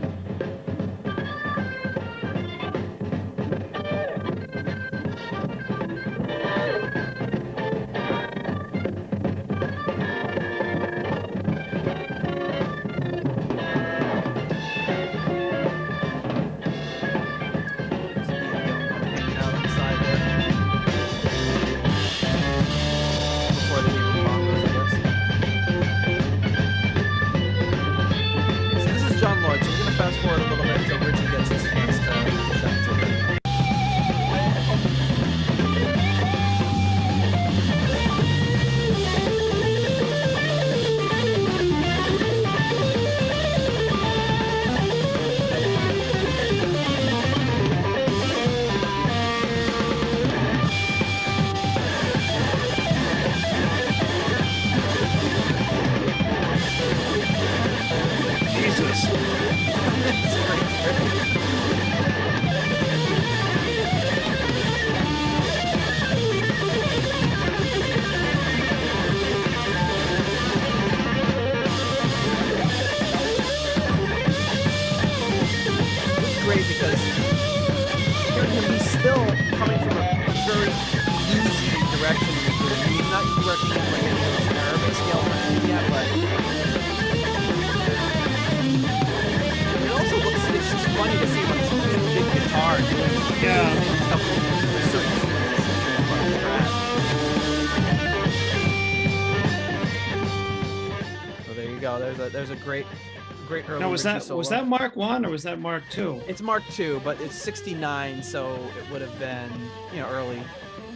Was that was that Mark One or was that Mark Two? It's Mark II, but it's 69, so it would have been, you know, early.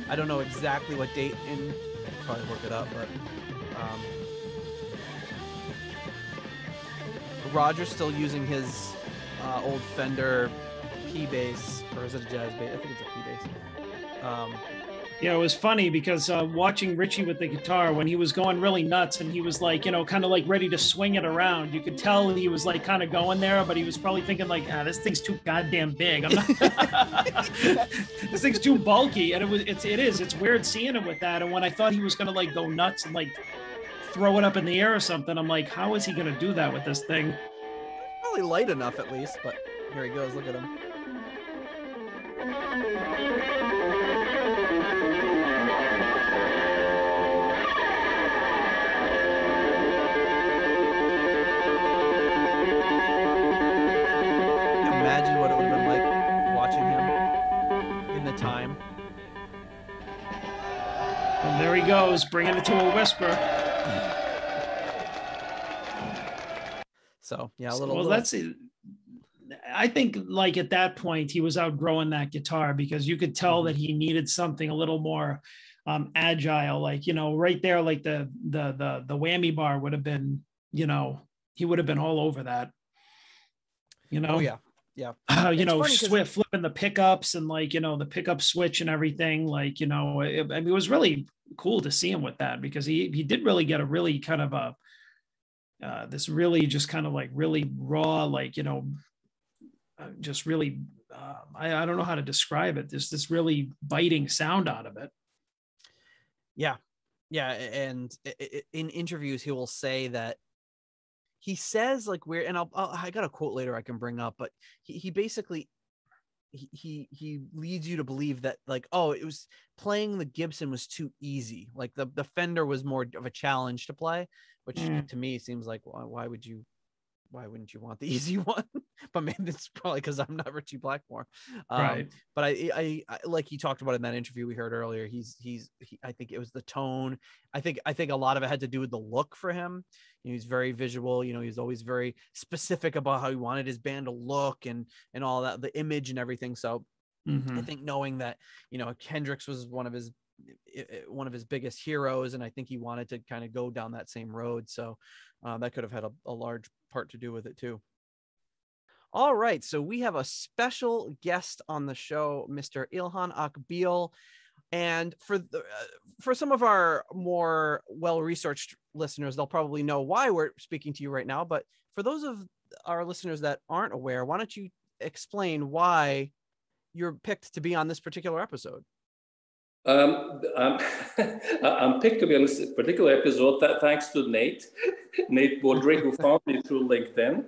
I don't know exactly what date in probably look it up, but um Roger's still using his uh, old Fender P bass, or is it a jazz bass? I think it's a P bass. Um, Yeah, it was funny because uh, watching Ritchie with the guitar when he was going really nuts and he was like, you know, kind of like ready to swing it around. You could tell he was like kind of going there, but he was probably thinking like, ah, this thing's too goddamn big. I'm not. *laughs* this thing's too bulky, and it was. It's. It is. It's weird seeing him with that. And when I thought he was gonna like go nuts and like throw it up in the air or something, I'm like, how is he gonna do that with this thing? probably light enough at least, but here he goes. Look at him. And there he goes, bringing it to a whisper. So yeah, a little. well, little that's it. I think like at that point he was outgrowing that guitar because you could tell Mm-hmm. that he needed something a little more um, agile. Like you know, right there, like the the the the whammy bar would have been, you know, he would have been all over that. You know, Oh yeah, yeah. uh, *clears throat* you It's know, swift flipping the pickups and like you know the pickup switch and everything. Like you know, it, I mean, it was really cool to see him with that because he he did really get a really kind of a uh, this really just kind of like really raw, like you know, uh, just really uh, I, I don't know how to describe it. There's this really biting sound out of it. Yeah, yeah, and in interviews he will say that he says like we're and I'll, I'll, i got a quote later I can bring up, but he, he basically he, he he leads you to believe that like oh it was playing the Gibson was too easy like the the Fender was more of a challenge to play which mm. to me seems like why, why would you why wouldn't you want the *laughs* easy one? but maybe it's probably because I'm not Ritchie Blackmore. Um, right. But I, I, I, like he talked about in that interview we heard earlier. He's, he's, he, I think it was the tone. I think, I think a lot of it had to do with the look for him. You know, he's very visual. You know, he's always very specific about how he wanted his band to look and, and all that, the image and everything. So mm-hmm. I think knowing that, you know, Hendrix was one of his one of his biggest heroes and i think he wanted to kind of go down that same road so uh, that could have had a, a large part to do with it too. All right so we have a special guest on the show mr ilhan akbil and for the, uh, for some of our more well researched listeners they'll probably know why we're speaking to you right now but for those of our listeners that aren't aware why don't you explain why you're picked to be on this particular episode um, I'm, *laughs* I'm, picked to be on this particular episode th- thanks to Nate, *laughs* Nate Baudry, who found me through LinkedIn.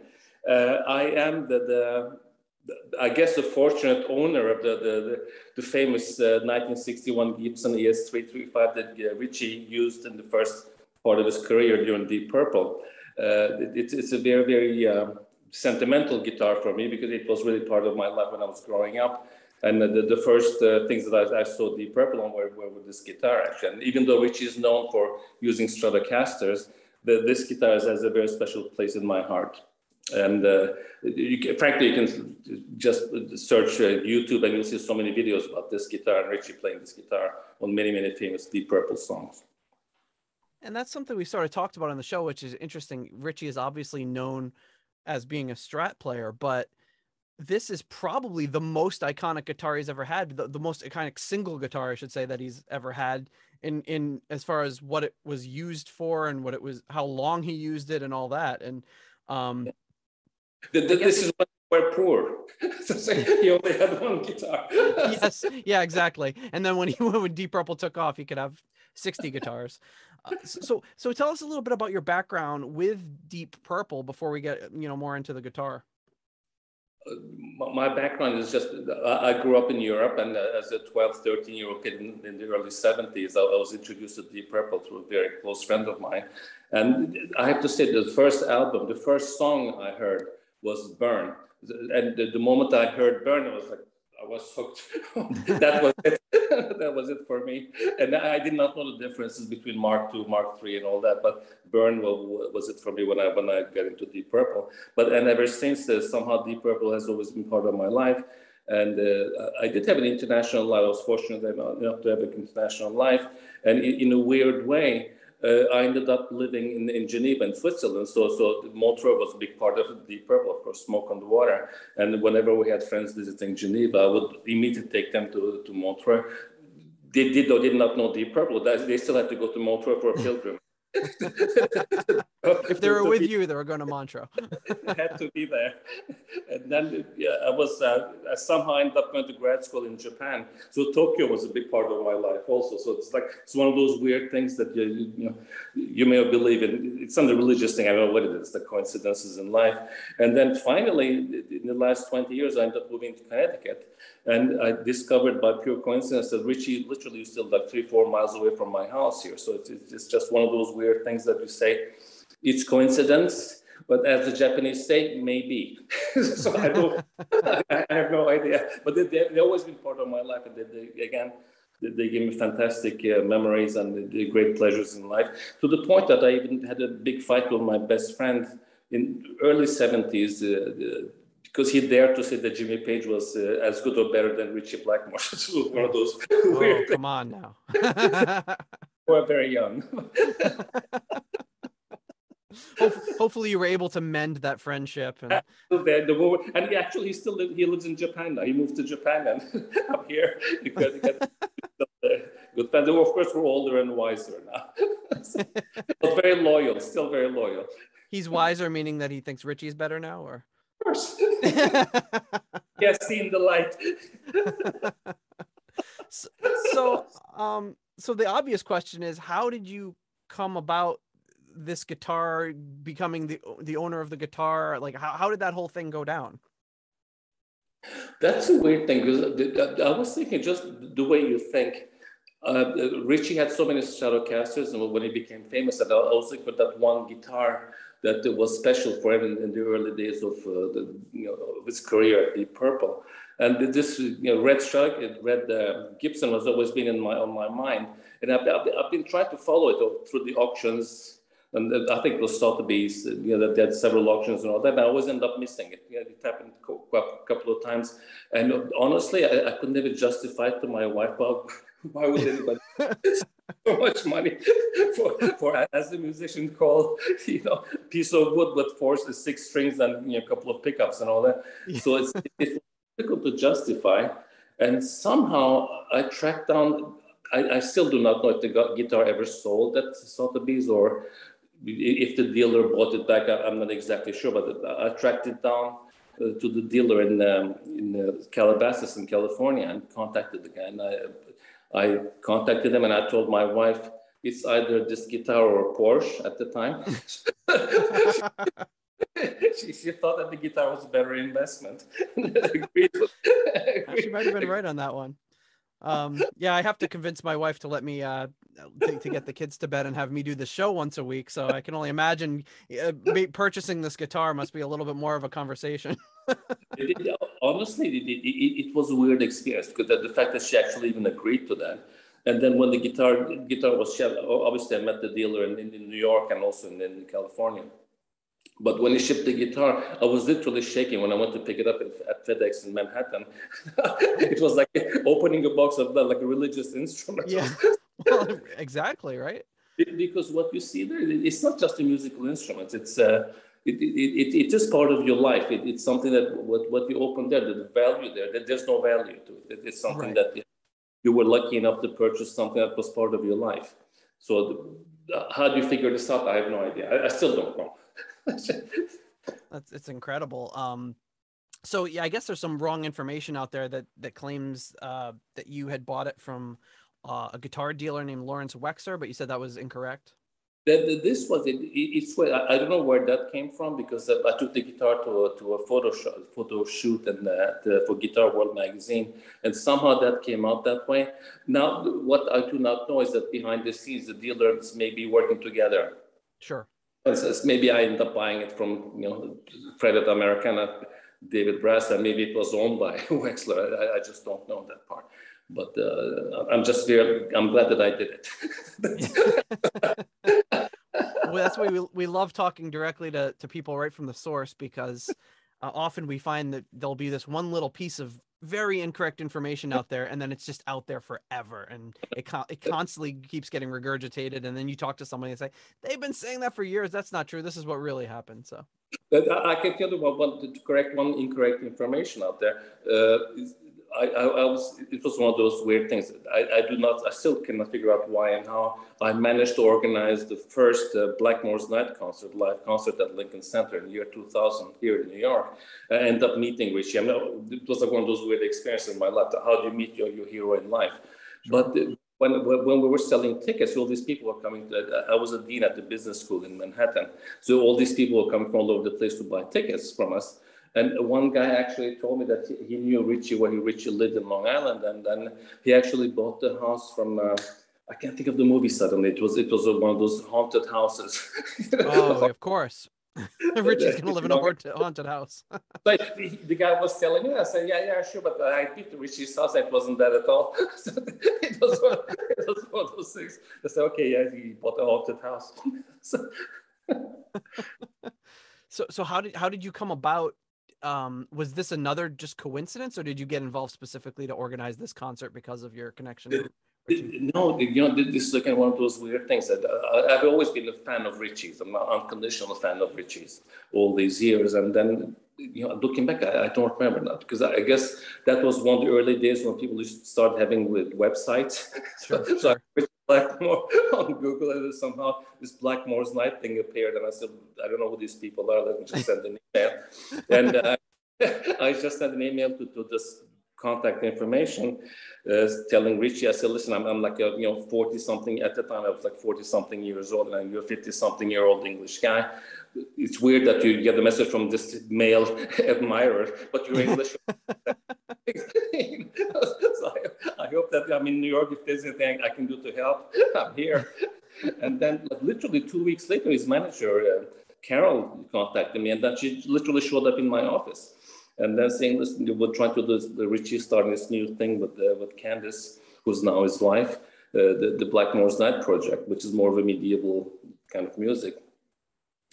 Uh, I am the, the, the, I guess, the fortunate owner of the, the, the famous uh, 1961 Gibson ES335 that uh, Ritchie used in the first part of his career during Deep Purple. Uh, it, it's a very, very um, sentimental guitar for me because it was really part of my life when I was growing up. And the, the first uh, things that I, I, saw Deep Purple on were, were with this guitar, actually. And even though Ritchie is known for using Stratocasters, the, this guitar has a very special place in my heart. And uh, you can, frankly, you can just search uh, YouTube and you'll see so many videos about this guitar and Ritchie playing this guitar on many, many famous Deep Purple songs. And that's something we sort of talked about on the show, which is interesting. Ritchie is obviously known as being a Strat player, but this is probably the most iconic guitar he's ever had, the, the most iconic single guitar, I should say, that he's ever had in in as far as what it was used for and what it was, how long he used it, and all that. And um, the, the, this is what we're poor. *laughs* he only had one guitar. *laughs* yes, *laughs* yeah, exactly. And then when he when Deep Purple took off, he could have sixty guitars. Uh, so so tell us a little bit about your background with Deep Purple before we get you know more into the guitar my background is just I grew up in Europe, and as a 12, 13 year old kid in, the early 70s, I, was introduced to Deep Purple through a very close friend of mine. And I have to say, the first album, the first song I heard was Burn. And the, the moment I heard Burn, I was like, I was hooked. *laughs* that was it. *laughs* that was it for me. And I did not know the differences between Mark II, Mark III, and all that. But Burn was it for me when I when I got into Deep Purple. But and ever since, uh, somehow Deep Purple has always been part of my life. And uh, I did have an international life. I was fortunate enough to have an international life. And in, in a weird way, uh, I ended up living in, in Geneva in Switzerland. So, so Montreux was a big part of Deep Purple, of course, Smoke on the Water. And whenever we had friends visiting Geneva, I would immediately take them to, to Montreux. They did or did not know Deep Purple. They still had to go to Montreux for *laughs* a pilgrim. If they were with you, they were going to Montreux. *laughs* had to be there. And then yeah, I was uh, I somehow ended up going to grad school in Japan. So Tokyo was a big part of my life also. So it's like it's one of those weird things that you you know you may believe in. It's not a religious thing. I don't know what it is. The coincidences in life. And then finally, in the last 20 years, I ended up moving to Connecticut. And I discovered by pure coincidence that Ritchie literally is still like three, four miles away from my house here. So it's, it's just one of those weird things that you say, it's coincidence, but as the Japanese say, maybe. *laughs* so I don't, *laughs* I have no idea. But they, they, have always been part of my life. And they, they, again, they, give me fantastic uh, memories and great pleasures in life to the point that I even had a big fight with my best friend in early 70s. Uh, because he dared to say that Jimmy Page was uh, as good or better than Ritchie Blackmore. *laughs* so one of those. oh, come on now. *laughs* *laughs* We're very young. Hopefully, you were able to mend that friendship. And, and he actually still live, he lives in Japan now. He moved to Japan and up here because he got good friends. Of course, we're older and wiser now, but very loyal. Still very loyal. He's wiser, meaning that he thinks Ritchie's better now, or course. *laughs* he has seen the light. *laughs* so, so, um, so the obvious question is, how did you come about this guitar becoming the the owner of the guitar? Like, how, how did that whole thing go down? That's a weird thing because I was thinking just the way you think. Uh, Ritchie had so many Stratocasters, and when he became famous, that I was thinking that one guitar that it was special for him in, the early days of, uh, the, you know, of his career at Deep Purple. And this, you know, Red Strike, Red uh, Gibson has always been in my on my mind, and I've, I've, I've been trying to follow it through the auctions and I think it was Sotheby's, you know, that they had several auctions and all that. And I always end up missing it. You know, it happened a couple of times. And honestly, I, I could never justify it to my wife. *laughs* Why would anybody *laughs* so much money *laughs* for, for as the musician call, *laughs* you know, piece of wood with four, six strings and you know, a couple of pickups and all that. So it's, it's difficult to justify. And somehow I tracked down I, I, still do not know if the guitar ever sold at Sotheby's or if the dealer bought it back, I, am not exactly sure, but I tracked it down uh, to the dealer in um, in uh, Calabasas in California and contacted the guy. And I, I contacted them and I told my wife it's either this guitar or Porsche at the time. *laughs* she, she, thought that the guitar was a better investment. she might have been right on that one um yeah i have to convince my wife to let me uh to, to, get the kids to bed and have me do the show once a week so i can only imagine uh, purchasing this guitar must be a little bit more of a conversation *laughs* it, it, honestly it, it, was a weird experience because the, the, fact that she actually even agreed to that and then when the guitar guitar was shipped obviously i met the dealer in, in new york and also in, in california but when he shipped the guitar, I was literally shaking when I went to pick it up at FedEx in Manhattan. *laughs* it was like opening a box of like a religious instrument. Yeah, *laughs* well, exactly right. because what you see there, it's not just a musical instrument. It's uh, it, it, it, it is part of your life. It, it's something that what, what you open there, the value there, that there's no value to it. It's something right. that you were lucky enough to purchase something that was part of your life. So the, how do you figure this out? I have no idea. I, I still don't know. *laughs* That's it's incredible. Um, so yeah, I guess there's some wrong information out there that that claims uh, that you had bought it from uh, a guitar dealer named Lawrence Wexler, but you said that was incorrect. That, this was it. It's I don't know where that came from because I took the guitar to a, to a photo shoot, photo shoot and uh, for Guitar World magazine, and somehow that came out that way. Now, what I do not know is that behind the scenes, the dealers may be working together. Sure maybe I end up buying it from you know Fretted Americana, David Brass, and maybe it was owned by *laughs* Wexler. I, I just don't know that part. But uh, I'm just very, I'm glad that I did it. *laughs* *laughs* that's why we, we love talking directly to, to people right from the source because uh, often we find that there'll be this one little piece of very incorrect information out there and then it's just out there forever and it con- it constantly keeps getting regurgitated and then you talk to somebody and say they've been saying that for years. That's not true. This is what really happened. So i can tell you one to correct one incorrect information out there uh, I, I, I, was it was one of those weird things. I, I do not I still cannot figure out why and how I managed to organize the first uh, Blackmore's Night concert, live concert at Lincoln Center in the year 2000 here in New York. I ended up meeting Ritchie. I mean, it was like one of those weird experiences in my life. How do you meet your, your hero in life? But uh, when, when we were selling tickets, all these people were coming. To, I was a dean at the business school in Manhattan, so all these people were coming from all over the place to buy tickets from us. And one guy actually told me that he knew Ritchie where he Ritchie lived in Long Island, and then he actually bought the house from. Uh, I can't think of the movie suddenly. It was it was one of those haunted houses. *laughs* oh, of course. *laughs* Ritchie's gonna live in a *laughs* haunted house. but the guy was telling me, I said, yeah, yeah, sure, but I beat Ritchie's house. It wasn't that at all. so it, was one, it was one of those things. I said, okay, yeah, he bought a haunted house. so, so, so how did how did you come about um, was this another just coincidence, or did you get involved specifically to organize this concert because of your connection? No, you know, this is again one of those weird things that uh, I've always been a fan of Ritchie's. I'm an unconditional fan of Ritchie's all these years, and then you know, looking back, I, I don't remember that because I, guess that was one of the early days when people used to start having with websites. *laughs* Sure, so sure. I Blackmore *laughs* on Google, and somehow this Blackmore's Night thing appeared, and I said, I don't know who these people are. Let me just send an email. *laughs* and uh, *laughs* I just sent an email to, to this contact information uh, telling Ritchie, I said, listen, I'm, I'm like a, you know, 40 something at the time, I was like 40 something years old and you're a 50 something year old English guy. It's weird that you get a message from this male *laughs* admirer, but you're English. so *laughs* I, *laughs* I, hope that I'm in New York. If there's anything I can do to help, I'm here. And then, like, literally two weeks later, his manager, uh, Carol, contacted me, and then she literally showed up in my office. And then saying, listen, we're trying to do the Ritchie starting this new thing with uh, with Candice, who's now his wife, uh, the, the Blackmore's Night project, which is more of a medieval kind of music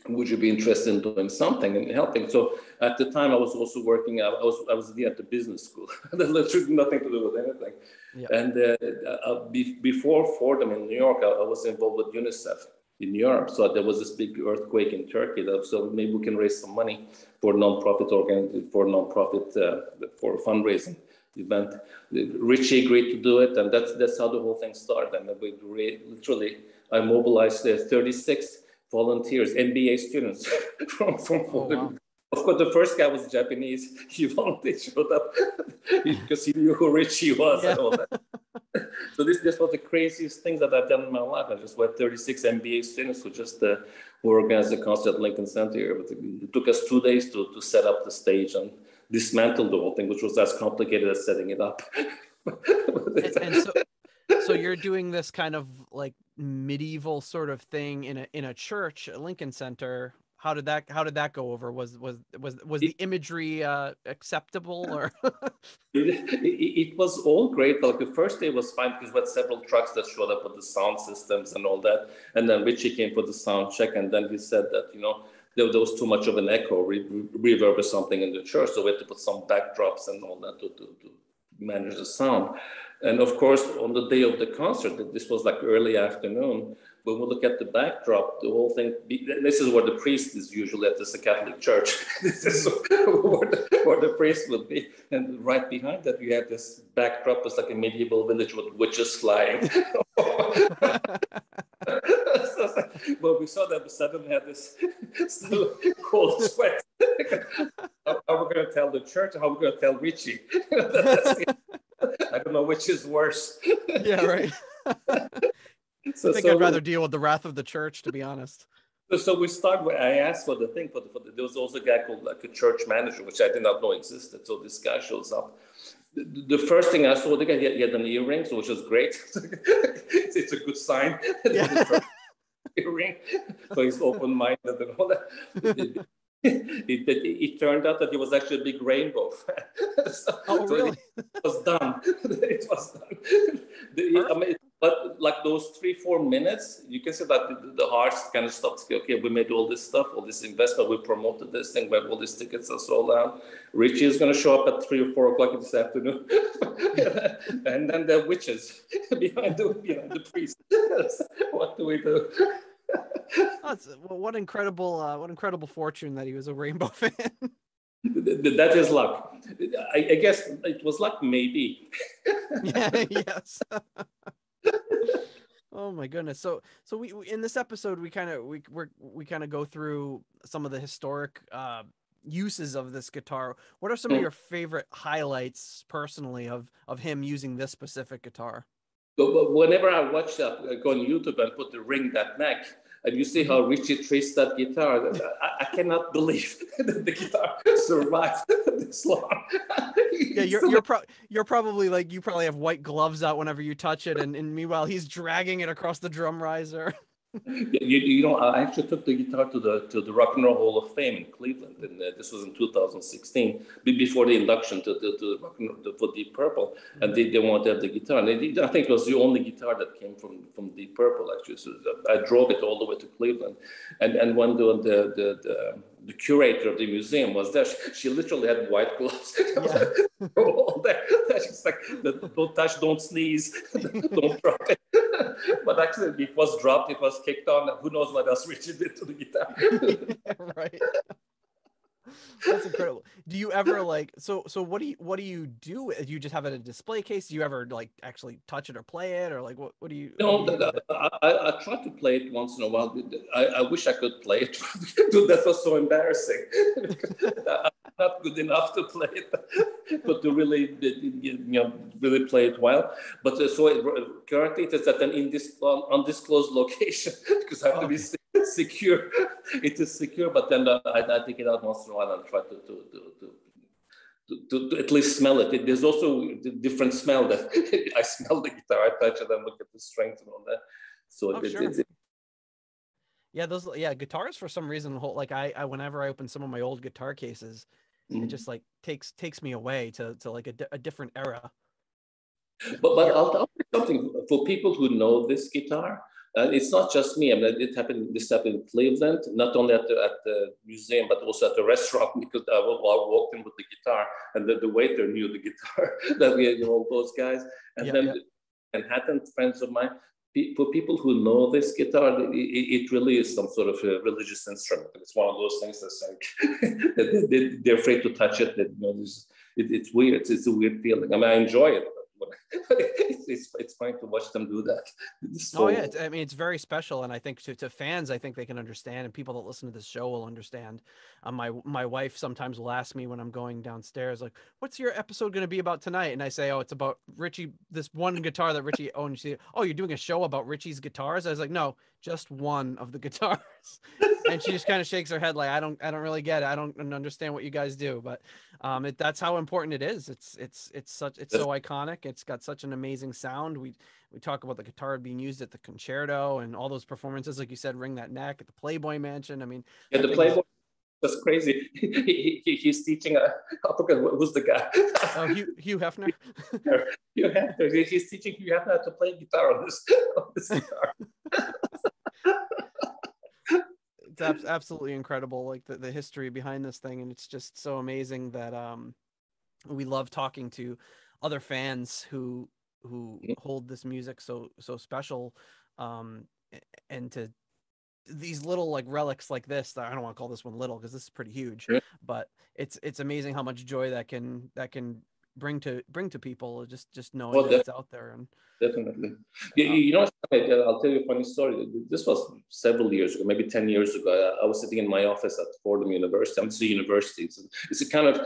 would you be interested in doing something and helping? So at the time, I was also working. I was I was at the business school. *laughs* that literally nothing to do with anything. Yeah. And uh, uh, be, before Fordham in New York, I, I, was involved with UNICEF in Europe. So there was this big earthquake in Turkey. That, so maybe we can raise some money for nonprofit organ for nonprofit uh, for fundraising event. Ritchie agreed to do it, and that's that's how the whole thing started. And we literally I mobilized 36 volunteers, MBA students *laughs* from, from oh, wow. Of course, the first guy was Japanese. *laughs* He volunteered, showed up *laughs* because he knew who Ritchie was yeah. and all that. so this, this was the craziest thing that I've done in my life. I just went 36 MBA students who just uh, who organized a concert at Lincoln Center here. But it took us two days to, to set up the stage and dismantle the whole thing, which was as complicated as setting it up. and, and so, so you're doing this kind of like medieval sort of thing in a in a church at Lincoln Center. How did that how did that go over? Was was was was the imagery uh, acceptable or? *laughs* it, it, it, was all great. Like the first day was fine because we had several trucks that showed up with the sound systems and all that. And then Ritchie came for the sound check, and then he said that you know there, there was too much of an echo, re- reverb or something in the church, so we had to put some backdrops and all that to, to, to manage the sound. And of course, on the day of the concert, this was like early afternoon, when we look at the backdrop, the whole thing, this is where the priest is usually at this Catholic church. *laughs* this is where the, where the priest will be. And right behind that, you have this backdrop, it's like a medieval village with witches flying. *laughs* well, we saw that we suddenly had this cold sweat. *laughs* how, how are we going to tell the church? How are we going to tell Ritchie? I don't know which is worse. *laughs* yeah, right. *laughs* so, I think so I'd rather deal with the wrath of the church, to be honest. So, so we start with I asked for the thing, for the, for the, there was also a guy called like a church manager, which I did not know existed. So this guy shows up. The, the first thing I saw, the guy he had, he had an earring, so which was great. it's, *laughs* it's, a good sign. Yeah. earring, so he's open-minded and all that *laughs* it, it, turned out that it was actually a big rainbow *laughs* so, oh, really? So it *laughs* was done. it was done. The, I mean, but like those three, four minutes, you can see that the, the heart kind of stops. Okay, we made all this stuff, all this investment, we promoted this thing, we have all these tickets are sold out. Ritchie is going to show up at three or four o'clock this afternoon. and then the witches behind the, behind the priest. what do we do? That's, well, what incredible, uh, what incredible fortune that he was a Rainbow *laughs* fan. that is luck. I, I, guess it was luck, maybe. *laughs* yeah. *laughs* Yes. oh my goodness. So, so we in this episode we kind of we we we kind of go through some of the historic uh, uses of this guitar. What are some of mm. your favorite highlights personally of of him using this specific guitar? But whenever I watch that, I go on YouTube and put the ring that neck, and you see how Ritchie treats that guitar. I, I cannot believe *laughs* that the guitar survived *laughs* this long. yeah, *laughs* you're you're, pro- you're probably like you probably have white gloves out whenever you touch it, and, and meanwhile he's dragging it across the drum riser. You, you, know, I actually took the guitar to the to the Rock and Roll Hall of Fame in Cleveland, and uh, this was in 2016, before the induction to, to, to rock and, to, for Deep Purple, and they, they wanted to have the guitar. And they, I think it was the only guitar that came from, from Deep Purple, actually. So I drove it all the way to Cleveland, and and when the the, the, the the curator of the museum was there. She, she literally had white gloves *laughs* yeah. *laughs* She's like, don't touch, don't sneeze, *laughs* don't drop it. *laughs* but actually, it was dropped, it was kicked on. Who knows what else Ritchie did to the guitar? *laughs* right. *laughs* That's incredible. Do you ever like so so what do you what do you do? Do you just have it in a display case? Do you ever like actually touch it or play it or like what what do you No, do you I, I, I, try to play it once in a while. I, I wish I could play it. *laughs* Dude, that was so embarrassing. I'm *laughs* not good enough to play it, *laughs* but to really, you know, really play it well. But uh, so it, currently it is at an indis- undisclosed location because I have to be *laughs* secure. it is secure, but then uh, I, I, take it out once in a while and try to, to, to, to to, to, to, at least smell it. There's also a different smell that *laughs* I smell the guitar, I touch it and look at the strength and all that. So oh, it, sure. it, it, yeah, those yeah guitars for some reason hold like I, I whenever I open some of my old guitar cases, mm-hmm. it just like takes takes me away to to like a, a different era. But but I'll tell you something for people who know this guitar. Uh, it's not just me. I mean, it happened. This happened in Cleveland, not only at the at the museum, but also at the restaurant. Because I, I walked in with the guitar, and the, the waiter knew the guitar *laughs* that we had, you know, those guys. And yeah, then yeah. Manhattan friends of mine, for people who know this guitar, it, it, really is some sort of a religious instrument. It's one of those things that's like *laughs* they, are afraid to touch it. That, you know, it, it's weird. It's, it's, a weird feeling. I mean, I enjoy it, *laughs* it's, it's, it's fun to watch them do that. So, oh yeah, I mean it's very special, and I think to, to fans, I think they can understand, and people that listen to this show will understand. Um, my my wife sometimes will ask me when I'm going downstairs, like, "What's your episode going to be about tonight?" And I say, "Oh, it's about Ritchie, this one guitar that Ritchie owns." She, "Oh, you're doing a show about Ritchie's guitars?" I was like, "No, just one of the *laughs* guitars." *laughs* and she just kind of shakes her head like, "I don't, I don't really get it. I don't understand what you guys do." But um, it, that's how important it is. It's it's it's such it's so iconic. It's got such an amazing sound. We we talk about the guitar being used at the concerto and all those performances, like you said, ring that neck at the Playboy Mansion. I mean, yeah, the Playboy. That's crazy. *laughs* he, he, he's teaching. A, I forget who's the guy. oh, Hugh, Hugh Hefner. Hugh Hefner. He's teaching Hugh Hefner to play guitar on this, on this guitar it's ab- absolutely incredible like the, the history behind this thing and it's just so amazing that um we love talking to other fans who who hold this music so so special um and to these little like relics like this i don't want to call this one little because this is pretty huge yeah. but it's it's amazing how much joy that can that can bring to bring to people just just knowing well, that it's out there and definitely. You, you know i'll tell you a funny story. This was several years ago maybe 10 years ago. I was sitting in my office at fordham university. I'm a university. It's, it's a kind of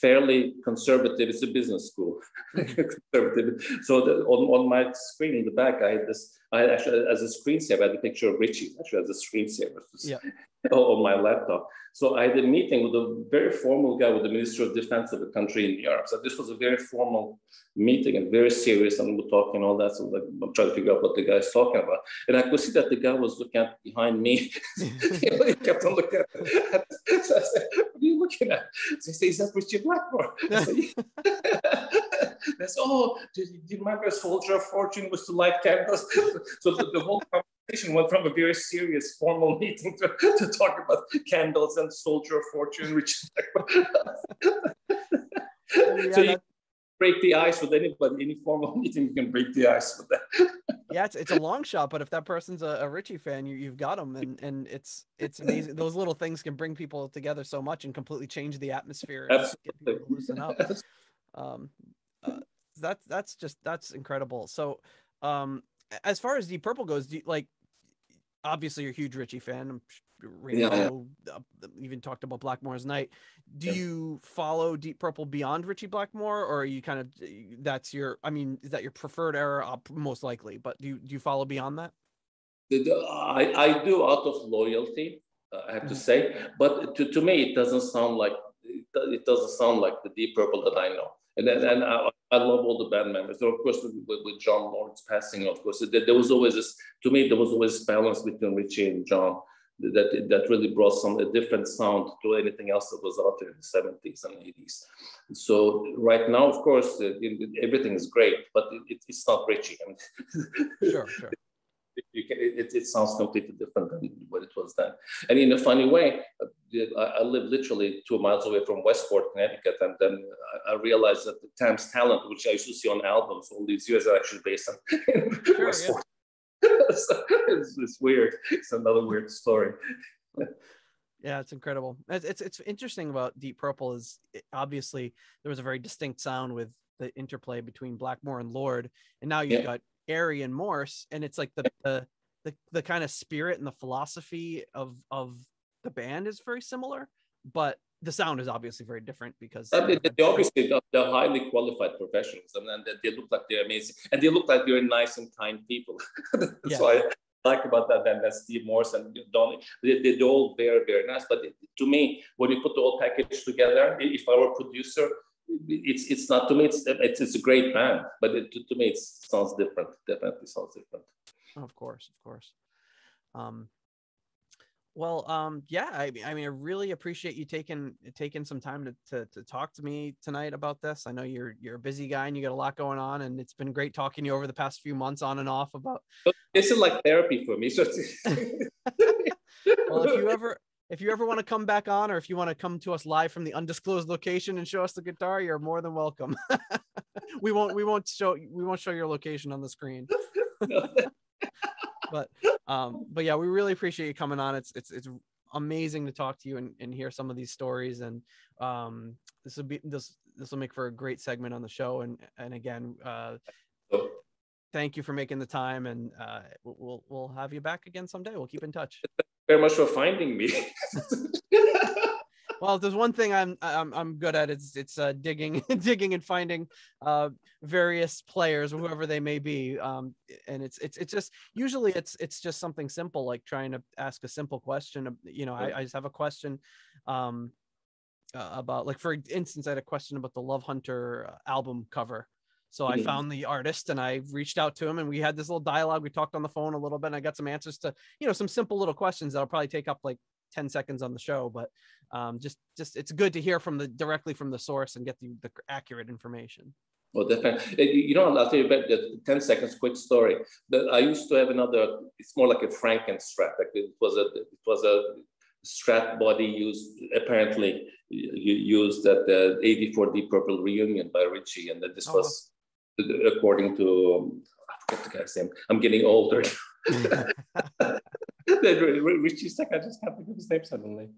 fairly conservative it's a business school. *laughs* Conservative. So the, on, on my screen in the back i had this i had actually as a screensaver i had a picture of ritchie actually as a screensaver. Yeah. *laughs* on my laptop. So I had a meeting with a very formal guy with the Minister of Defense of a country in Europe. So this was a very formal meeting and very serious, and we're talking all that. So like, I'm trying to figure out what the guy's talking about. And I could see that the guy was looking at behind me. he kept on looking at So I said, What are you looking at? So he said, Is that Richard Blackmore? I said, That's oh, do, do you remember Soldier of Fortune was to light candles? so the, the whole conversation went from a very serious formal meeting to, to talk about candles and Soldier of Fortune, which oh, yeah, so you break the ice with anybody, any formal *laughs* meeting, you can break the ice with that. *laughs* yeah, it's, it's a long shot, but if that person's a, a Ritchie fan, you, you've got them, and and it's it's amazing. Those little things can bring people together so much and completely change the atmosphere. Absolutely, loosen up. *laughs* Um, uh, that's that's just that's incredible. So, um, as far as Deep Purple goes, do you, like obviously you're a huge Ritchie fan. Yeah. uh, even talked about Blackmore's Night. Do yeah. you follow Deep Purple beyond Ritchie Blackmore, or are you kind of that's your? I mean, is that your preferred era? Uh, most likely, but do you do you follow beyond that? I, I do out of loyalty, uh, I have to mm-hmm. say, but to, to me it doesn't sound like it doesn't sound like the Deep Purple that I know. And then and I, I love all the band members. So of course, with, with Jon Lord's passing, of course, there, there was always this. To me, there was always balance between Ritchie and Jon that that really brought some a different sound to anything else that was out there in the 70s and 80s. So right now, of course, uh, everything is great, but it, it's not Ritchie. I mean, sure, sure. Can, it, it, sounds completely different than what it was then. And in a funny way, I, I live literally two miles away from Westport, Connecticut, and then I, I realized that the Thames Talent, which I used to see on albums all these years, are actually based on *laughs* sure, Westport. Yeah *laughs* so it's, it's weird. It's another weird story. yeah, it's incredible. It's, it's, it's interesting about Deep Purple is it, obviously there was a very distinct sound with the interplay between Blackmore and Lord, and now you've yeah. got Airey and Morse, and it's like the the the, the kind of spirit and the philosophy of of the band is very similar, but the sound is obviously very different because I mean, they obviously they're, they're highly qualified professionals, and, and they look like they're amazing, and they look like they're nice and kind people. *laughs* That's Yeah. why I like about that. Then that Steve Morse and Donny, they, they're all very very nice. But to me, when you put the whole package together, if I were a producer, it's it's not to me. It's it's, it's a great band, but it, to, to me it sounds different. Definitely sounds different. Of course, of course. Um, well, um, yeah, I, mean- I mean, I really appreciate you taking taking some time to, to to talk to me tonight about this. I know you're you're a busy guy and you got a lot going on, and it's been great talking to you over the past few months on and off about. This is like therapy for me. So *laughs* Well, if you ever if you ever want to come back on, or if you want to come to us live from the undisclosed location and show us the guitar, you're more than welcome. *laughs* we won't we won't show we won't show your location on the screen. but um but yeah we really appreciate you coming on. It's it's it's amazing to talk to you and, and hear some of these stories. And um this will be this this will make for a great segment on the show. And and again uh thank you for making the time. And uh we'll we'll, we'll have you back again someday. We'll keep in touch very much for finding me. well there's one thing i'm i'm, I'm good at. It's it's uh, digging *laughs* digging and finding uh various players whoever they may be. Um and it's it's it's just usually it's it's just something simple like trying to ask a simple question. You know i, I just have a question um uh, about like for instance i had a question about the love hunter uh, album cover so I Mhm. found the artist and I reached out to him and we had this little dialogue. We talked on the phone a little bit and I got some answers to, you know, some simple little questions that'll probably take up like 10 seconds on the show, but um, just, just, it's good to hear from the directly from the source and get the, the accurate information. Well, definitely. Uh, You know, I'll tell you about the 10 seconds quick story. That I used to have another, it's more like a Franken strat. Like it was a, it was a strat body used, apparently you used at the 84d Purple reunion by Ritchie. And that this Oh, was, according to, um, I forget the guy's name. I'm getting older. Ritchie's like, I just can't think of his name suddenly.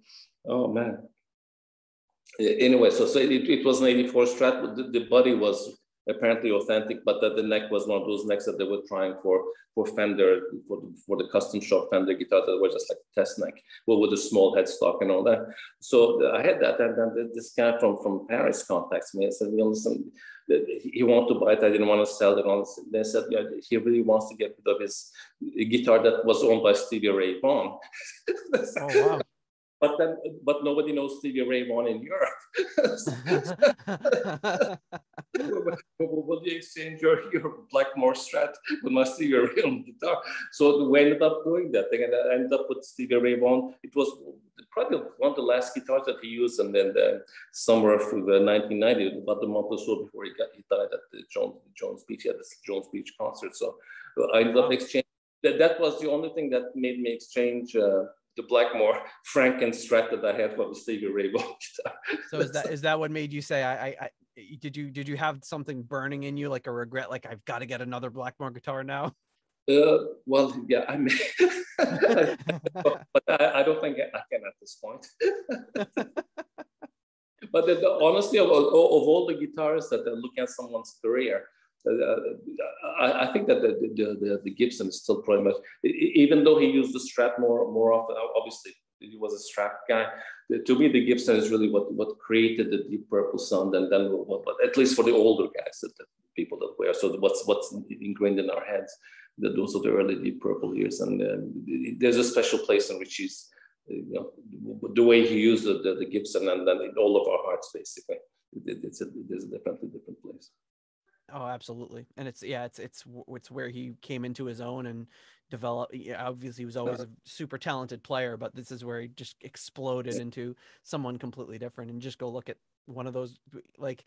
Oh, man. Anyway, so, so it, it was an 84 strat. The, the body was apparently authentic, but that the neck was one of those necks that they were trying for for Fender for the, for the custom shop Fender guitar that were just like test neck, well with a small headstock and all that. So I had that, and then this guy from from Paris contacts me and said, "You know, listen, he wanted to buy it. I didn't want to sell it. They said, yeah, he really wants to get rid of his guitar that was owned by Stevie Ray Vaughan. *laughs* Oh, wow. But then, but nobody knows Stevie Ray Vaughan in Europe. *laughs* *laughs* will, you exchange your, your Blackmore Strat with my Stevie Ray Vaughan guitar? So we ended up doing that thing, and I ended up with Stevie Ray Vaughan. It was probably one of the last guitars that he used, and then the summer of the 1990, about the month or so before he got he died at the Jones Jones Beach. He had this Jones Beach concert, so I ended up exchanging. That, that was the only thing that made me exchange. Uh, the Blackmore Franken Strat that I had for the Stevie Ray Vaughan guitar. *laughs* so is that, is that what made you say, I, I, I, did you, did you have something burning in you, like a regret, like I've got to get another Blackmore guitar now? Uh, well, yeah, I mean, *laughs* but, but I, I, don't think I can at this point. *laughs* but the, the, honestly, of, of, of, all the guitarists that look at someone's career, I, I, think that the, the, the, the, Gibson is still pretty much, even though he used the Strat more, more often, obviously he was a Strat guy. To me, the Gibson is really what, what created the Deep Purple sound, and then, but at least for the older guys, the, the people that wear. So what's what's ingrained in our heads, that those are the early Deep Purple years, and uh, there's a special place in which he's, you know, the way he used the, the, the Gibson, and then in all of our hearts, basically, it, it's a, there's a definitely different place. Oh, absolutely. And it's yeah, it's it's it's where he came into his own and developed. Yeah, obviously, he was always uh-huh. a super talented player, but this is where he just exploded into someone completely different. And just go look at one of those. Like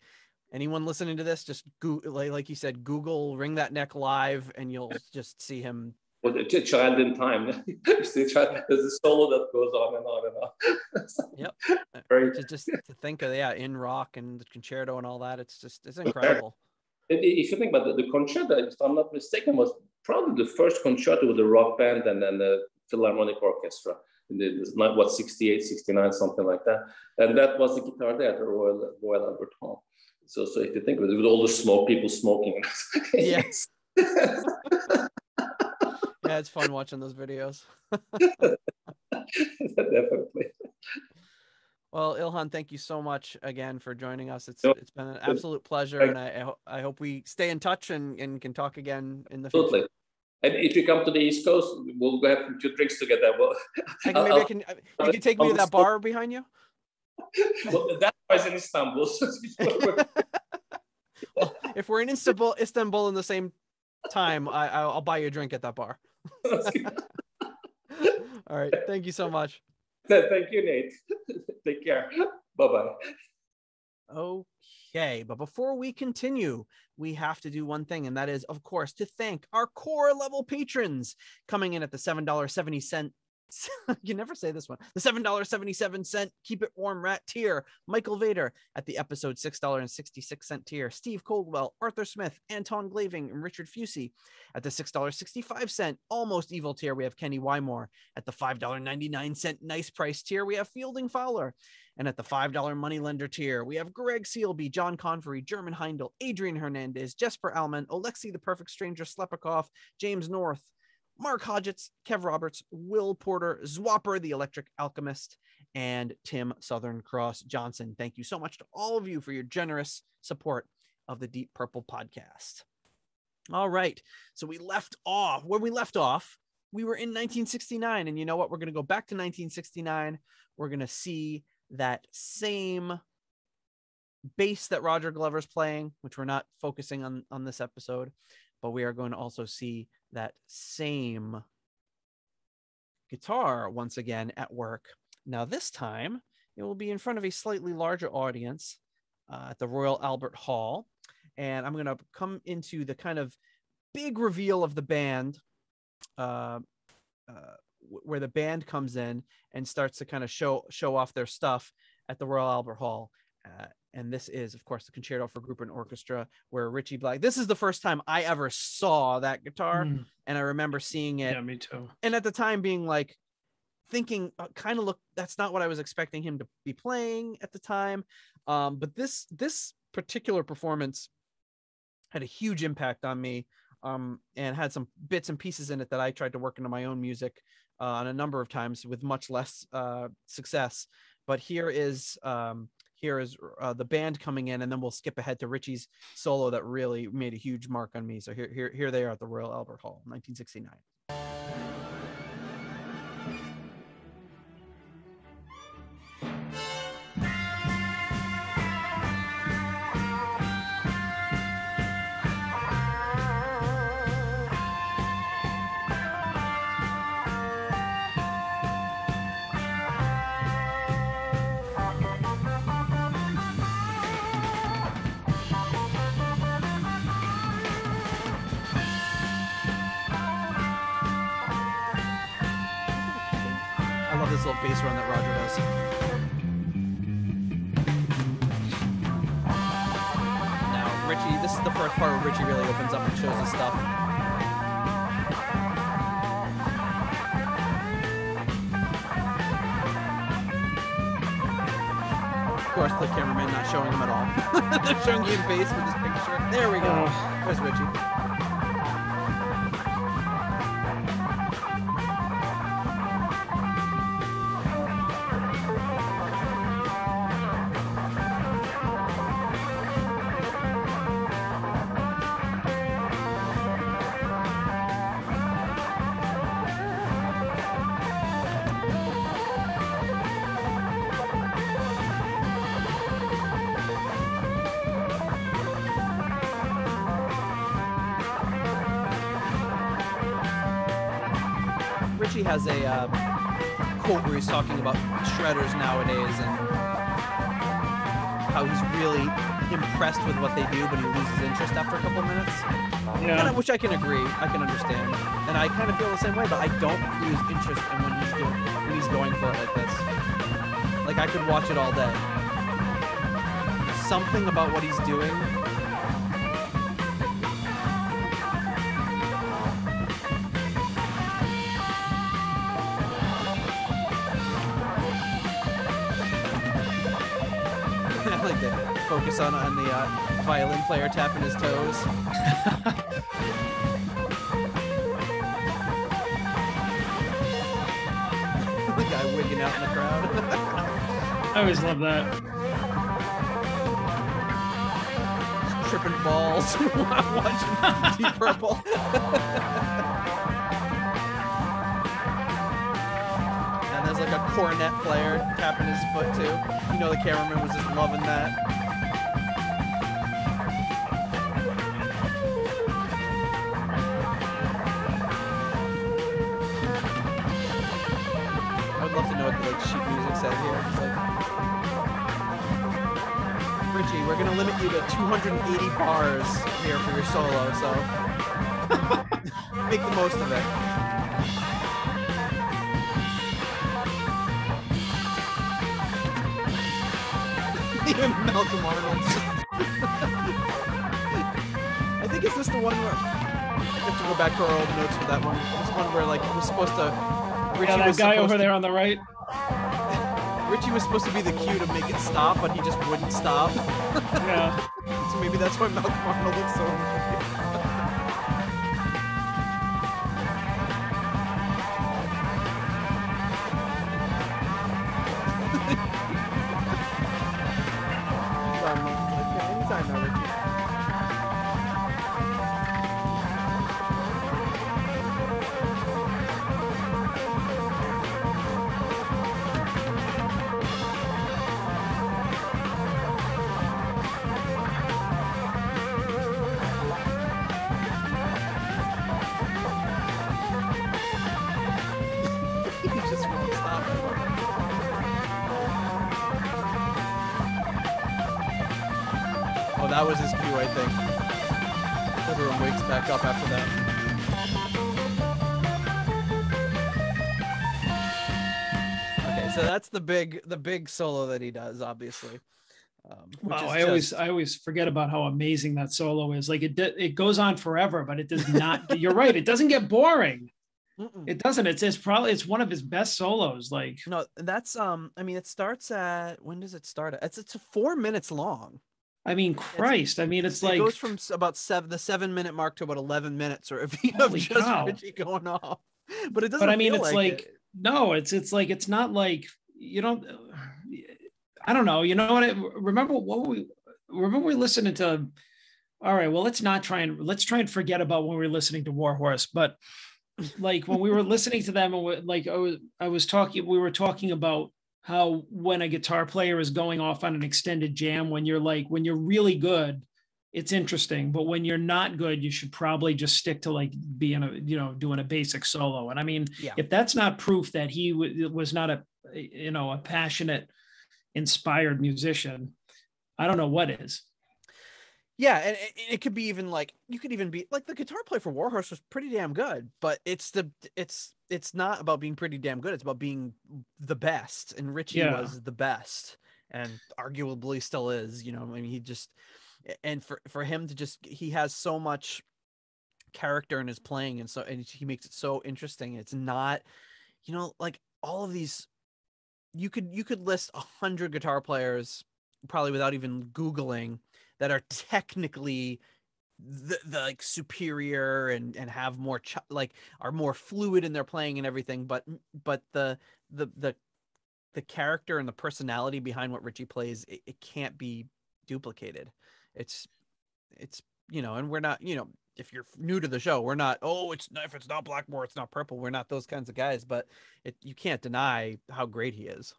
anyone listening to this, just go like like you said, Google "Ring That Neck" live, and you'll just see him. Well, a child in time. *laughs* There's a solo that goes on and on and on. yep. *laughs* Very... Just, just to think of yeah, in rock and the concerto and all that, it's just it's incredible if you think about the, the concerto, if I'm not mistaken, was probably the first concerto with a rock band and then the Philharmonic Orchestra in the, what, 68, 69, something like that. And that was the guitar there at the Royal, Royal Albert Hall. So, so if you think of it, with all the smoke, people smoking. *laughs* yes. *laughs* yeah, it's fun watching those videos. *laughs* Definitely. Well, Ilhan, thank you so much again for joining us. It's it's been an absolute pleasure, and I I, hope we stay in touch and, and can talk again in the future. Absolutely. And if you come to the East Coast, we'll go have a few drinks together. Well, *laughs* I can, *laughs* maybe I can. Uh, you can take me to that bar *laughs* behind you. well, that was in Istanbul. Well, if we're in Istanbul, Istanbul in the same time, I I'll I'll buy you a drink at that bar. All right. Thank you so much. *laughs* Thank you, Nate. *laughs* Take care. Bye bye. Okay, but before we continue, we have to do one thing, and that is, of course, to thank our core level patrons coming in at the $7.70. *laughs* you never say this one. The $7.77 Keep It Warm Rat tier. Michael Vader at the episode $6.66 tier. Steve Coldwell, Arthur Smith, Anton Glaving, and Richard Fusey. At the $6.65 Almost Evil tier, we have Kenny Wymore. At the $5.99 Nice Price tier, we have Fielding Fowler. And at the $5 moneylender tier, we have Greg Sealby, John Convery, German Heindel, Adrian Hernandez, Jesper Alman, Alexi the Perfect Stranger, Slepikoff, James North, Mark Hodgetts, Kev Roberts, Will Porter, Zwapper, the Electric Alchemist, and Tim Southern Cross Johnson. Thank you so much to all of you for your generous support of the Deep Purple podcast. All right. So we left off where we left off, we were in 1969. And you know what? We're going to go back to 1969. We're going to see that same bass that Roger Glover's playing, which we're not focusing on on this episode, but we are going to also see that same guitar once again at work. Now this time it will be in front of a slightly larger audience uh, at the Royal Albert Hall, and I'm going to come into the kind of big reveal of the band. Uh, uh, where the band comes in and starts to kind of show show off their stuff at the Royal Albert Hall. And this is, of course, the Concerto for Group and Orchestra, where Ritchie Black. This is the first time I ever saw that guitar, Mm, and I remember seeing it, yeah, me too. and at the time being like, thinking, uh, kind of look. That's not what I was expecting him to be playing at the time. Um, but this this particular performance had a huge impact on me um, and had some bits and pieces in it that I tried to work into my own music uh, on a number of times with much less uh, success. But here is um, here is uh, the band coming in, and then we'll skip ahead to Ritchie's solo that really made a huge mark on me. So here here here they are at the Royal Albert Hall, 1969. This bass run that Roger does. Now, Ritchie, this is the first part where Ritchie really opens up and shows his stuff. Of course, the cameraman not showing him at all. *laughs* They're showing you in bass with his picture. There we go. Oh. There's Ritchie. He's talking about shredders nowadays and how he's really impressed with what they do, but he loses interest after a couple of minutes. Yeah. And I- which I can agree, I can understand, and I kind of feel the same way. But I don't lose interest in when he's doing when he's going for it like this. Like I could watch it all day. Something about what he's doing. On on the uh, violin player tapping his toes. *laughs* the guy wigging out in the crowd. *laughs* I always love that. tripping balls *laughs* while watching Deep Purple. and there's like a cornet player tapping his foot too. You know the cameraman was just loving that. We're gonna limit you to 280 bars here for your solo, so *laughs* make the most of it. *laughs* Even Malcolm Arnold. *laughs* I think is this the one where I have to go back to our old notes for that one. This one where like it was supposed to. Ritchie Yeah, that was guy over to- there on the right. Ritchie was supposed to be the cue to make it stop, but he just wouldn't stop. Yeah. *laughs* so maybe that's why Malcolm Arnold looks so. That was his cue, I think. Everyone wakes back up after that. Okay, so that's the big, the big solo that he does, obviously. Um, Wow, I always I always forget about how amazing that solo is. Like it it goes on forever, but it does not. *laughs* you're right. It doesn't get boring. Mm-mm. It doesn't. It's it's probably it's one of his best solos. Like No, that's um. I mean, it starts at when does it start? At? It's it's four minutes long. I mean, Christ. I mean, it's it like goes from about seven the seven minute mark to about eleven minutes, or if you have just cow. Ritchie going off. *laughs* But it doesn't. but I mean, it's like, like, it. no, it's it's like it's not like you don't. I don't know. You know what? I, remember what we remember we listening to. All right, well, let's not try and let's try and forget about when we were listening to Warhorse, but like when we were listening to them and we, like I was I was talking we were talking about how when a guitar player is going off on an extended jam when you're like when you're really good it's interesting. But when you're not good you should probably just stick to like being a you know doing a basic solo. And i mean Yeah. if that's not proof that he w- was not a you know a passionate inspired musician i don't know what is yeah, and it, it could be even like you could even be like the guitar player for Warhorse was pretty damn good, but it's the it's it's not about being pretty damn good. It's about being the best, and Ritchie Yeah. was the best, and arguably still is. You know, I mean, he just and for for him to just he has so much character in his playing, and so and he makes it so interesting. It's not, you know, like all of these. You could you could list a hundred guitar players probably without even googling that are technically the, the like superior and and have more ch- like are more fluid in their playing and everything but but the the the the character and the personality behind what Ritchie plays it, it can't be duplicated. It's it's you know and we're not you know if you're new to the show we're not oh it's not if it's not blackmore it's not purple. We're not those kinds of guys but it you can't deny how great he is.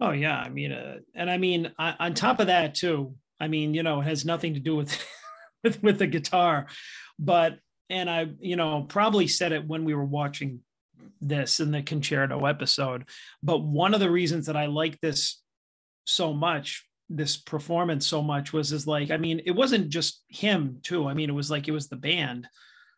Oh yeah, I mean, uh, and I mean, on, on top of that too, I mean, you know, it has nothing to do with *laughs* with with the guitar, but and I, you know, probably said it when we were watching this in the concerto episode, but one of the reasons that I like this so much, this performance so much, was is like, I mean, it wasn't just him too. I mean, it was like it was the band,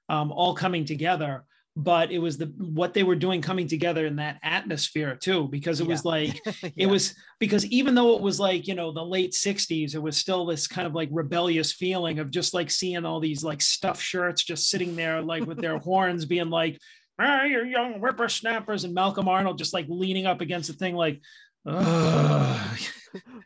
um, all coming together. But it was the what they were doing coming together in that atmosphere too, because it was like *laughs* Yeah. it was because even though it was like you know the late 60s it was still this kind of like rebellious feeling of just like seeing all these like stuffed shirts just sitting there like with their *laughs* horns being like ah, you young whippersnappers and malcolm arnold just like leaning up against the thing like Ugh. *laughs*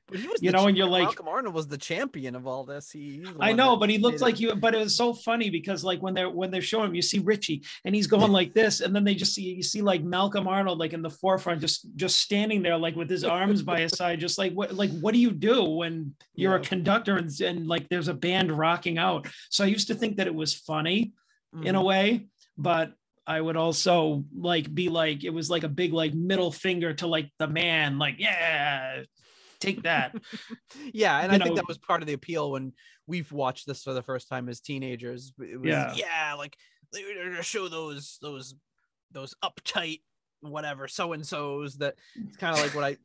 But he was You know, and you're like- Malcolm Arnold was the champion of all this. He, I know, but he looked like you. But it was so funny because like when they're when they're showing him, you see Ritchie and he's going like this, and then they just see you see like Malcolm Arnold like in the forefront, just just standing there like with his arms by his side, just like what like what do you do when you're a conductor and, and like there's a band rocking out? So I used to think that it was funny in a Mhm. way, but I would also like be like it was like a big like middle finger to like the man, like yeah, take that. *laughs* yeah, and you I think that was part of the appeal when we've watched this for the first time as teenagers. It was Yeah. yeah, like they're gonna show those those those uptight whatever so and so's that it's kind of like what I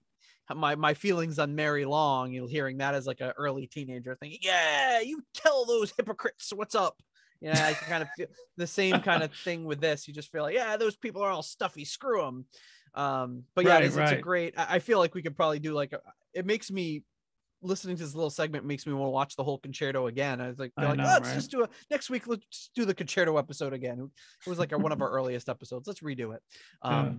*laughs* my my feelings on Mary Long. You know, hearing that as like an early teenager thinking, yeah, you tell those hypocrites what's up. Yeah, I kind of feel the same kind of thing with this. You just feel like, yeah, those people are all stuffy. Screw them. Um, but yeah, Right, it's, it's a great. I feel like we could probably do like a, it makes me listening to this little segment makes me want to watch the whole concerto again. I was like, I like know, let's right? just do a next week. Let's do the concerto episode again. It was like our, one of our earliest episodes. Let's redo it. Um, Yeah.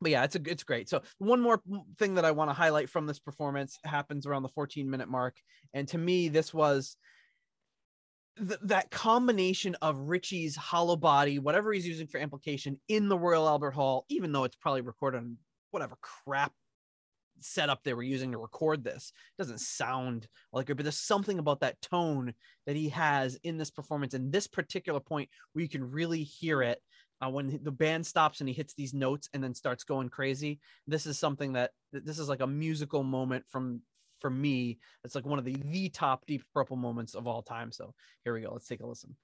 but yeah, it's a it's great. So one more thing that I want to highlight from this performance happens around the 14 minute mark, and to me, this was th- that combination of Ritchie's hollow body, whatever he's using for amplification in the Royal Albert Hall, even though it's probably recorded on whatever crap setup they were using to record this, doesn't sound like it. But there's something about that tone that he has in this performance, and this particular point where you can really hear it. Uh, when the band stops and he hits these notes and then starts going crazy, this is something that this is like a musical moment from for me. It's like one of the the top Deep Purple moments of all time. So here we go. Let's take a listen.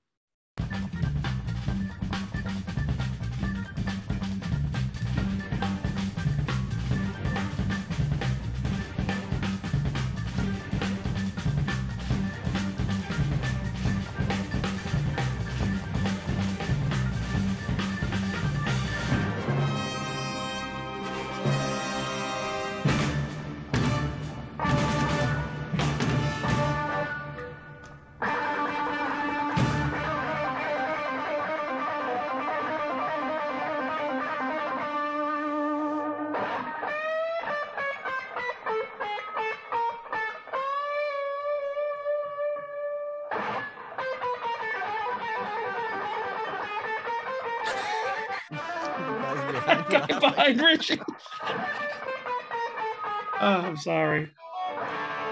I'm sorry. *laughs*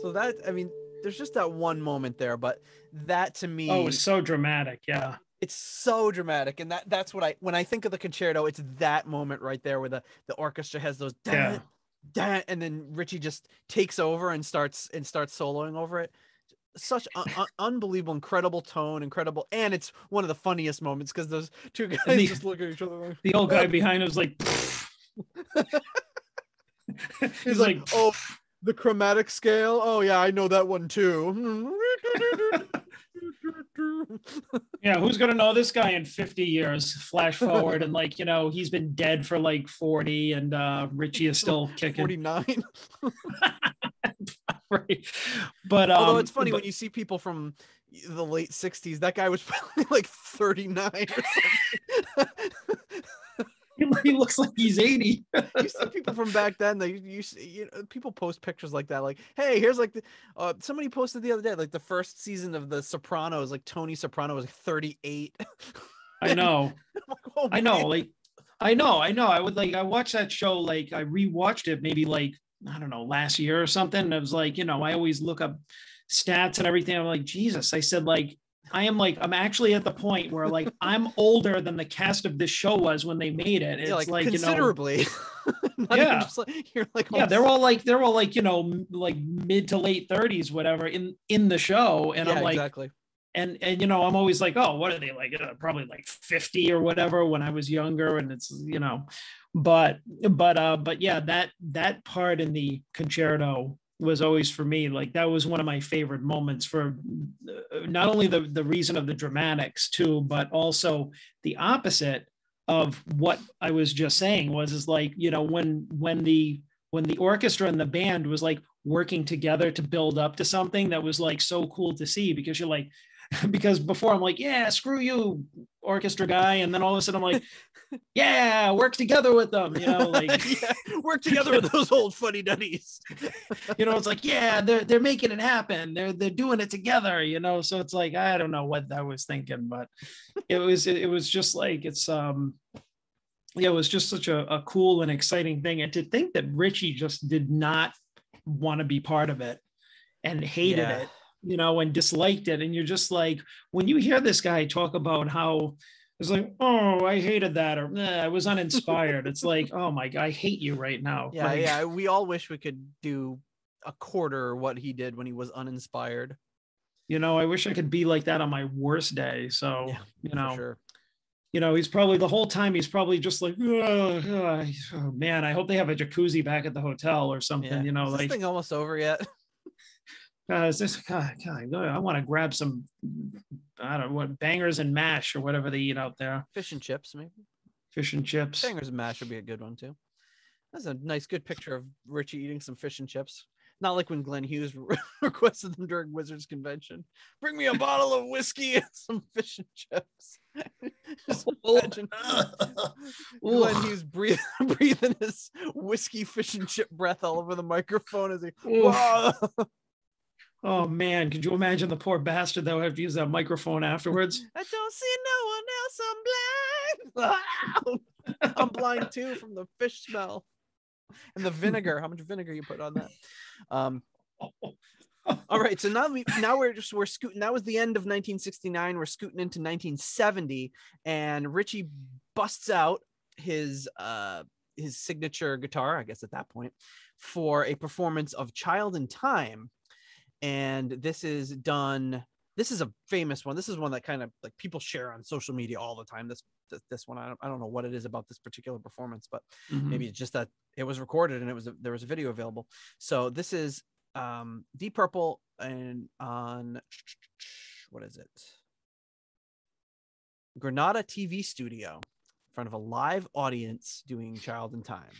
So that I mean, there's just that one moment there, but that to me, Oh, it was so dramatic. Yeah. it's so dramatic, and that that's what I when I think of the concerto, it's that moment right there where the the orchestra has those Yeah. and then Ritchie just takes over and starts and starts soloing over it. Such un- un- unbelievable, incredible tone, incredible, and it's one of the funniest moments because those two *laughs* guys the- just look at each other. Like, The old guy behind him was like, *laughs* *laughs* He's, he's like, like, oh, the chromatic scale. Oh yeah, I know that one too. yeah, who's gonna know this guy in 50 years? Flash forward, and like, you know, he's been dead for like 40, and uh Ritchie is still kicking. 49. *laughs* right. But um, Although it's funny but- when you see people from the late 60s, that guy was *laughs* probably like 39 or something. *laughs* he looks like he's 80. you see people from back then, they you, see, you know, people post pictures like that, like, hey, here's like the, uh, somebody posted the other day, like the first season of The Sopranos, like Tony Soprano was like 38. I know. I'm like, oh, I know, like I know, I know. I would like I watched that show, like I rewatched it maybe like I don't know, last year or something. And I was like, you know, I always look up stats and everything. I'm like, Jesus, I said like I am like I'm actually at the point where like *laughs* I'm older than the cast of this show was when they made it. It's Yeah, like, like, you know considerably. *laughs* Yeah. like, you're like, yeah, oh, they're all like they're all like, you know, like mid to late 30s, whatever, in in the show. And yeah, I'm like, exactly. and and you know i'm always like oh what are they like uh, probably like 50 or whatever when i was younger and it's you know but but uh but yeah that that part in the concerto was always for me like that was one of my favorite moments for uh, not only the the reason of the dramatics too but also the opposite of what i was just saying was is like you know when when the when the orchestra and the band was like working together to build up to something that was like so cool to see because you're like *laughs* because before I'm like, yeah, screw you, orchestra guy, and then all of a sudden I'm like, *laughs* yeah, work together with them, you know, like *laughs* yeah, work together with those old funny duddies. you know, it's like, yeah, they're they're making it happen. They're they're doing it together, you know. So it's like I don't know what I was thinking, but it was it, was just like it's um yeah, it was just such a, a cool and exciting thing. And to think that Ritchie just did not want to be part of it and hated Yeah. it, you know, and disliked it. And you're just like, when you hear this guy talk about how it's like, oh, I hated that, or "Nah, I was uninspired. it's like, oh my god, I hate you right now. Yeah, Like, yeah. We all wish we could do a quarter what he did when he was uninspired. You know, I wish I could be like that on my worst day. So, Yeah, you know, sure. you know, he's probably the whole time he's probably just like, oh, oh, oh, man, I hope they have a jacuzzi back at the hotel or something. Yeah. You know, Is this like thing almost over yet? *laughs* uh, is this God, God, I want to grab some, I don't know what bangers and mash or whatever they eat out there, Fish and chips, maybe. fish and chips. Bangers and mash would be a good one too. That's a nice, good picture of Ritchie eating some fish and chips. Not like when Glenn Hughes *laughs* requested them during Wizards convention. Bring me a bottle of whiskey and *laughs* some fish and chips. *laughs* Just imagine Glenn Hughes breathing, breathing his whiskey, fish and chip breath all over the microphone as he. Oh man, could you imagine the poor bastard that would have to use that microphone afterwards? *laughs* I don't see no one else. I'm blind. *laughs* I'm blind too from the fish smell and the vinegar. How much vinegar you put on that? Um, all right, so now we now we're just we're scooting. That was the end of 1969. We're scooting into 1970, and Ritchie busts out his uh his signature guitar, I guess at that point, for a performance of "Child in Time," and this is done. This is a famous one. This is one that kind of like people share on social media all the time. This this, this one, I don't, I don't know what it is about this particular performance, but Mhm. maybe it's just that it was recorded and it was a, there was a video available. So this is um Deep Purple and on what is it? Granada TV studio in front of a live audience doing Child in Time.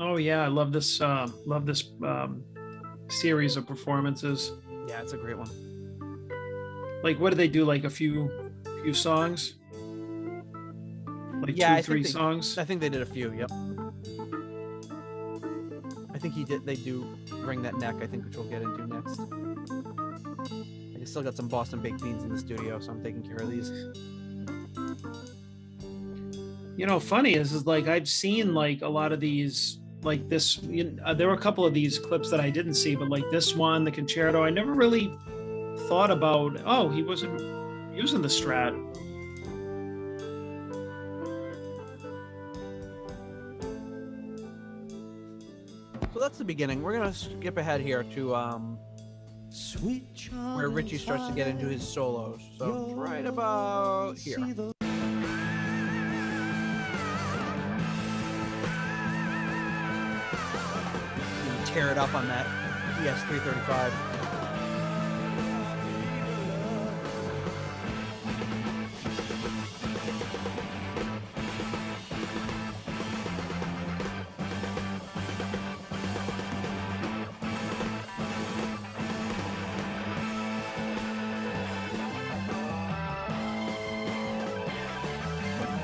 Oh yeah, I love this. Uh, love this um, series of performances. Yeah, it's a great one. Like, what do they do? Like a few, few songs. Like yeah, two, I three they- songs. I think they did a few. Yep. I think he did. They do ring that neck. I think, which we'll get into next. I still got some Boston baked beans in the studio, so I'm taking care of these. You know, funny is, is like I've seen like a lot of these, like this. You know, uh, there were a couple of these clips that I didn't see, but like this one, the concerto, I never really thought about. Oh, he wasn't using the Strat. So that's the beginning. We're gonna skip ahead here to um, where Ritchie starts to get into his solos. So right about here. Tear it up on that ES 335.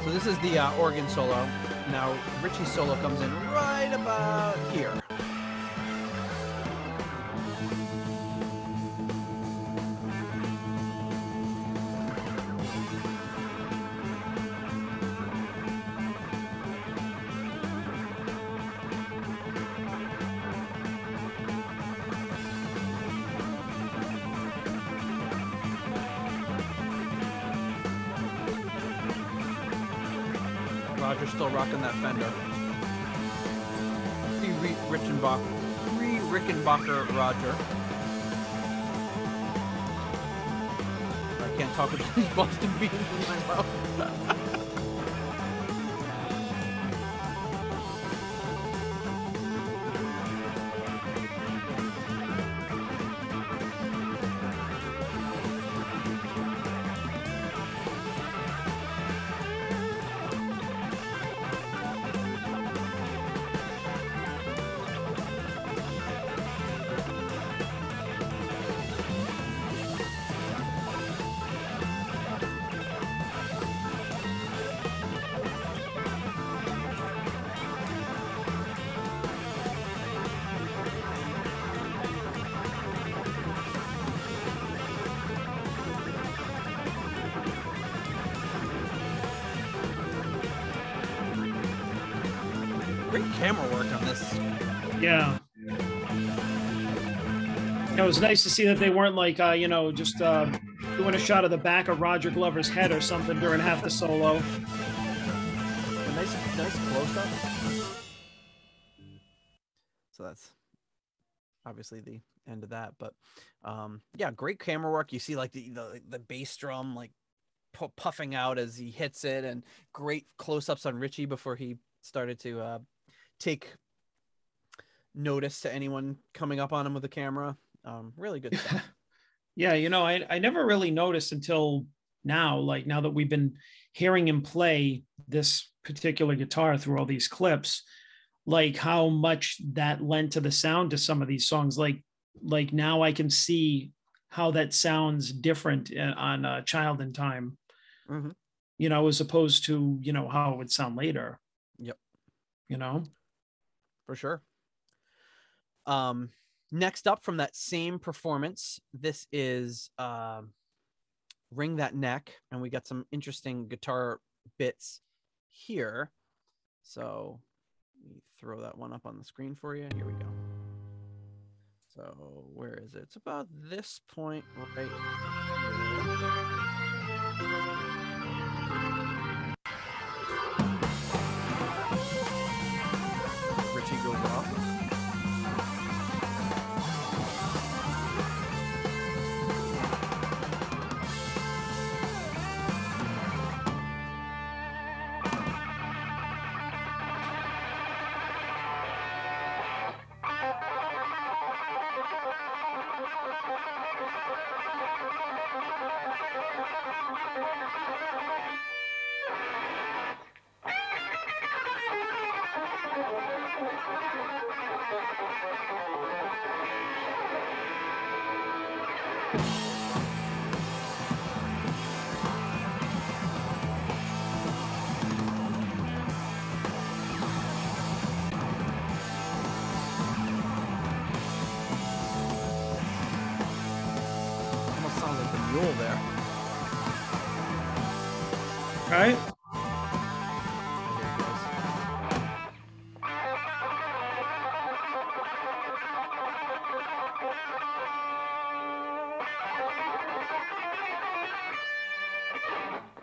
So this is the uh, organ solo. Now Ritchie's solo comes in right about here. Rocking that Fender. Pre Rickenbacker, pre Rickenbacker Roger. I can't talk with these Boston beans in my mouth. Yeah. It was nice to see that they weren't like, uh, you know, just uh, doing a shot of the back of Roger Glover's head or something during half the solo. A nice, nice close up. So that's obviously the end of that. But um, yeah, great camera work. You see like the the, the bass drum like pu- puffing out as he hits it, and great close ups on Ritchie before he started to uh, take notice to anyone coming up on him with a camera. Um, really good stuff. *laughs* Yeah, you know, I, I never really noticed until now, like now that we've been hearing him play this particular guitar through all these clips, like how much that lent to the sound to some of these songs. Like, like now I can see how that sounds different uh, on uh, Child in Time, Mhm. you know, as opposed to, you know, how it would sound later, Yep. you know? for sure. Um, next up from that same performance, this is um, "Ring That Neck," and we got some interesting guitar bits here. So let me throw that one up on the screen for you. Here we go. So where is it? It's about this point right here.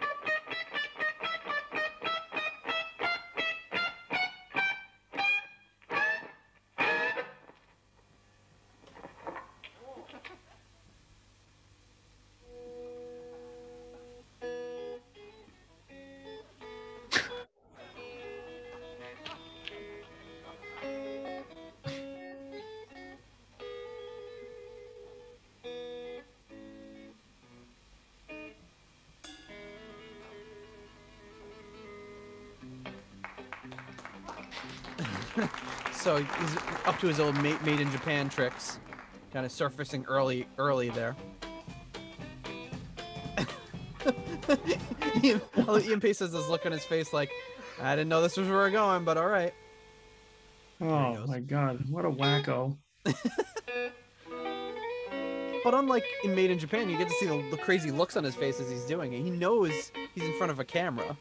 you *laughs* so he's up to his old made, made in Japan tricks, kind of surfacing early, early there. *laughs* Ian, Ian Paice has this look on his face like, I didn't know this was where we're going, but all right. Oh my God. What a wacko. *laughs* But unlike in Made in Japan, you get to see the, the crazy looks on his face as he's doing it. He knows he's in front of a camera.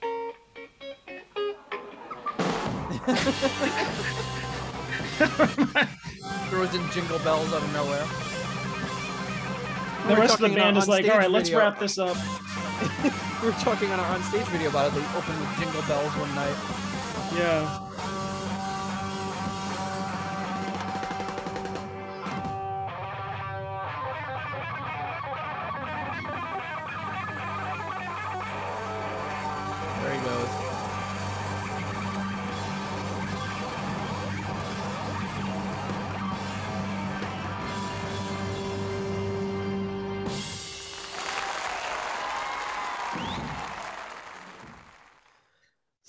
*laughs* Throws in jingle bells out of nowhere. The were rest of the talking in our band is like, all right, let's video- wrap this up. *laughs* we were talking on our on-stage video about it. They opened with jingle bells one night. Yeah.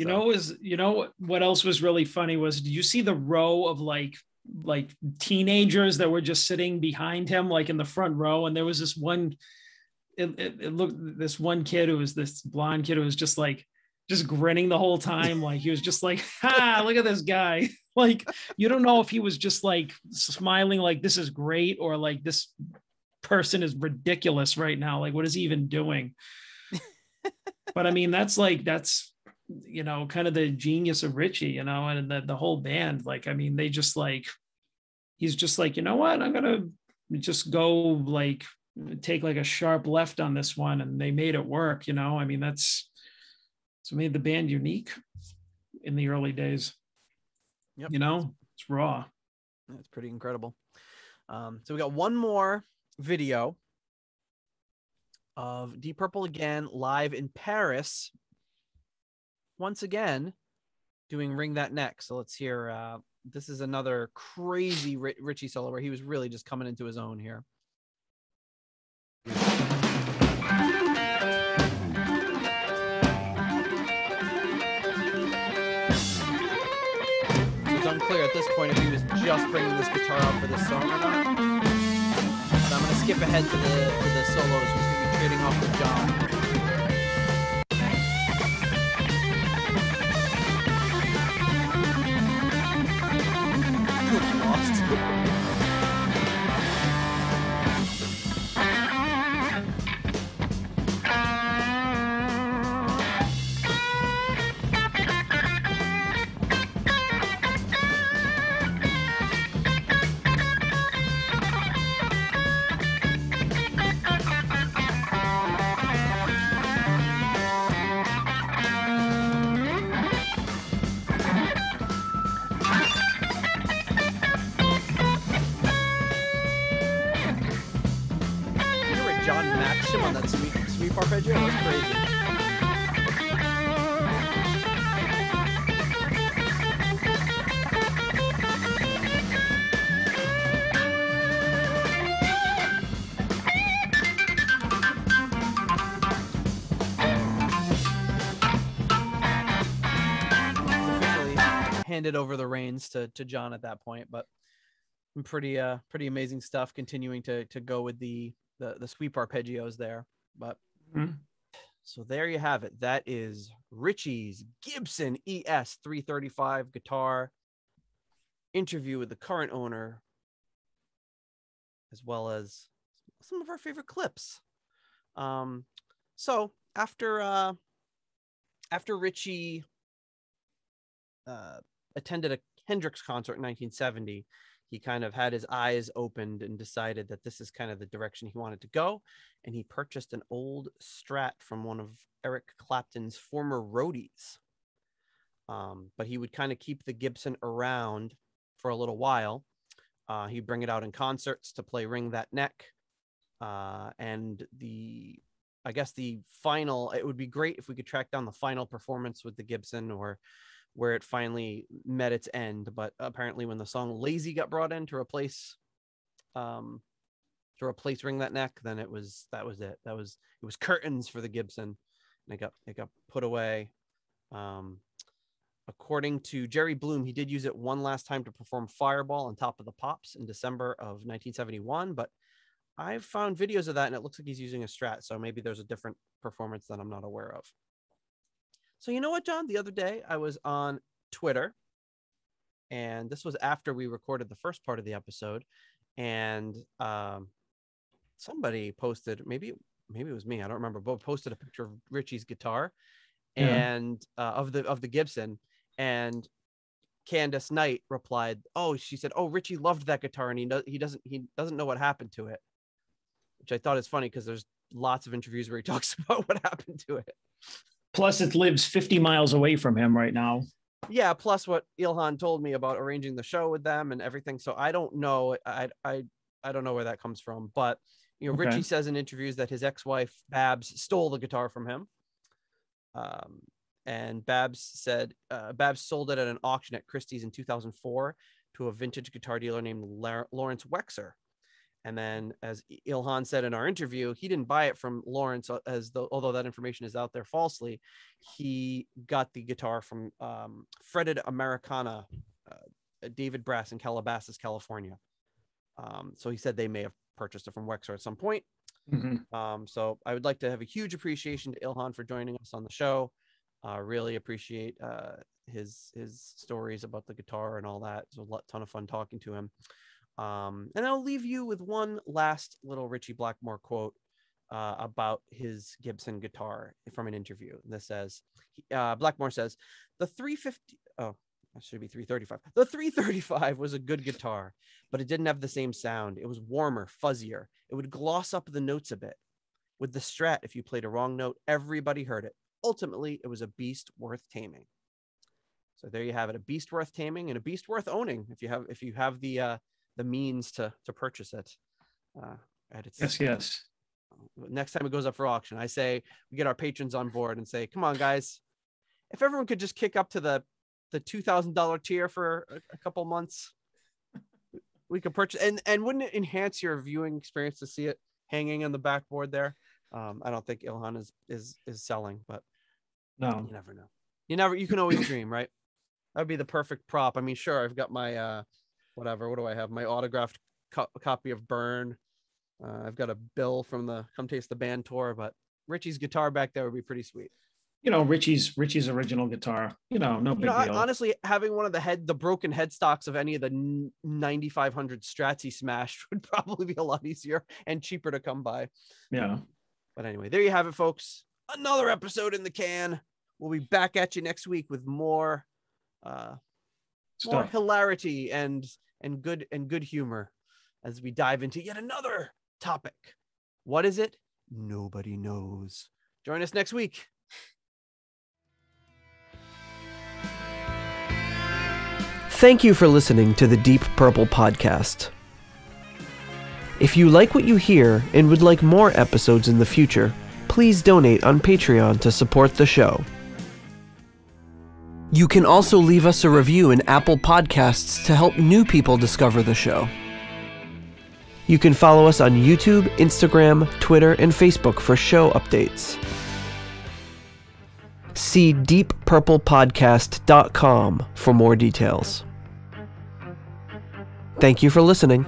You So- know, was you know what- else was really funny was did you see the row of like like teenagers that were just sitting behind him, like in the front row, and there was this one. It, it, it looked this one kid who was this blonde kid who was just like just grinning the whole time. Like he was just like *laughs* ha look at this guy. *laughs* Like you don't know if he was just like smiling like this is great or like this person is ridiculous right now. Like what is he even doing? *laughs* But i mean that's like that's you know, kind of the genius of Ritchie, you know, and the, the whole band. Like, I mean, they just like, he's just like, you know what, I'm going to just go like take like a sharp left on this one. And they made it work, you know, I mean, that's, so made the band unique in the early days. Yep. You know, it's raw. That's pretty incredible. Um, so we got one more video of Deep Purple again live in Paris. Once again, doing Ring That Neck. So let's hear. Uh, this is another crazy Ri- Ritchie solo where he was really just coming into his own here. Unclear at this point if he was just bringing this guitar out for this song or not. But I'm gonna skip ahead to the to the solos. We're gonna be trading off with Jon. Handed over the reins to to Jon at that point, but pretty uh pretty amazing stuff continuing to to go with the the the sweep arpeggios there. But Mhm. so there you have it. That is Ritchie's Gibson ES 335 guitar interview with the current owner as well as some of our favorite clips. Um so after uh after Ritchie uh attended a Hendrix concert in 1970, he kind of had his eyes opened and decided that this is kind of the direction he wanted to go. And he purchased an old Strat from one of Eric Clapton's former roadies. Um, but he would kind of keep the Gibson around for a little while. Uh, he'd bring it out in concerts to play Ring That Neck. Uh, and the, I guess the final, it would be great if we could track down the final performance with the Gibson or where it finally met its end. But apparently, when the song "Lazy" got brought in to replace, um, to replace "Ring That Neck," then it was that was it. That was it was curtains for the Gibson, and it got it got put away. Um, according to Jerry Bloom, he did use it one last time to perform "Fireball" on Top of the Pops in December of 1971, but I've found videos of that, and it looks like he's using a Strat. So maybe there's a different performance that I'm not aware of. So you know what, John? The other day I was on Twitter, and this was after we recorded the first part of the episode, and um, somebody posted maybe maybe it was me I don't remember, but posted a picture of Ritchie's guitar Yeah. and uh, of the of the Gibson, and Candice Night replied, "Oh, she said, oh Ritchie loved that guitar, and he does he doesn't he doesn't know what happened to it," which I thought is funny because there's lots of interviews where he *laughs* talks about what happened to it. Plus, it lives 50 miles away from him right now. yeah plus what ilhan told me about arranging the show with them and everything so i don't know i i i don't know where that comes from but you know Okay. ritchie says in interviews that his ex-wife babs stole the guitar from him um and babs said uh, babs sold it at an auction at christie's in 2004 to a vintage guitar dealer named La- lawrence wexer and then, as Ilhan said in our interview, he didn't buy it from Lawrence, uh, as though, although that information is out there falsely. He got the guitar from um, Fretted Americana, uh, David Brass in Calabasas, California. Um, so he said they may have purchased it from Wexer at some point. Mhm. Um, so I would like to have a huge appreciation to Ilhan for joining us on the show. Uh, really appreciate uh, his his stories about the guitar and all that. It was a lot, ton of fun talking to him. Um, and I'll leave you with one last little Ritchie Blackmore quote uh, about his Gibson guitar from an interview. This says, uh, Blackmore says, the 350, oh, that should be 335. The 335 was a good guitar, but it didn't have the same sound. It was warmer, fuzzier. It would gloss up the notes a bit. With the Strat, if you played a wrong note, everybody heard it. Ultimately, it was a beast worth taming. So there you have it, a beast worth taming and a beast worth owning if you have if you have the uh, the means to to purchase it. Uh, at its Yes, yes. next time it goes up for auction, I say we get our patrons on board and say, come on, guys, if everyone could just kick up to the the two thousand dollar tier for a, a couple months, we could purchase and and wouldn't it enhance your viewing experience to see it hanging on the backboard there? Um, I don't think Ilhan is is is selling, but No. you never know. You never you can always dream, right? That would be the perfect prop. I mean, sure, I've got my uh whatever. What do I have? My autographed co- copy of Burn. Uh, I've got a bill from the Come Taste the Band tour, but Ritchie's guitar back there would be pretty sweet. You know, Ritchie's Ritchie's original guitar. You know, no You big know, I- deal. honestly, having one of the head, the broken headstocks of any of the 9500 strats he smashed *laughs* would probably be a lot easier and cheaper to come by. yeah. But anyway, there you have it, folks. Another episode in the can. We'll be back at you next week with more, uh, more hilarity and and good and good humor as we dive into yet another topic. What is it? Nobody knows. Join us next week. Thank you for listening to the Deep Purple Podcast. If you like what you hear and would like more episodes in the future, please donate on Patreon to support the show. You can also leave us a review in Apple Podcasts to help new people discover the show. You can follow us on YouTube, Instagram, Twitter, and Facebook for show updates. See deeppurplepodcast.com for more details. Thank you for listening.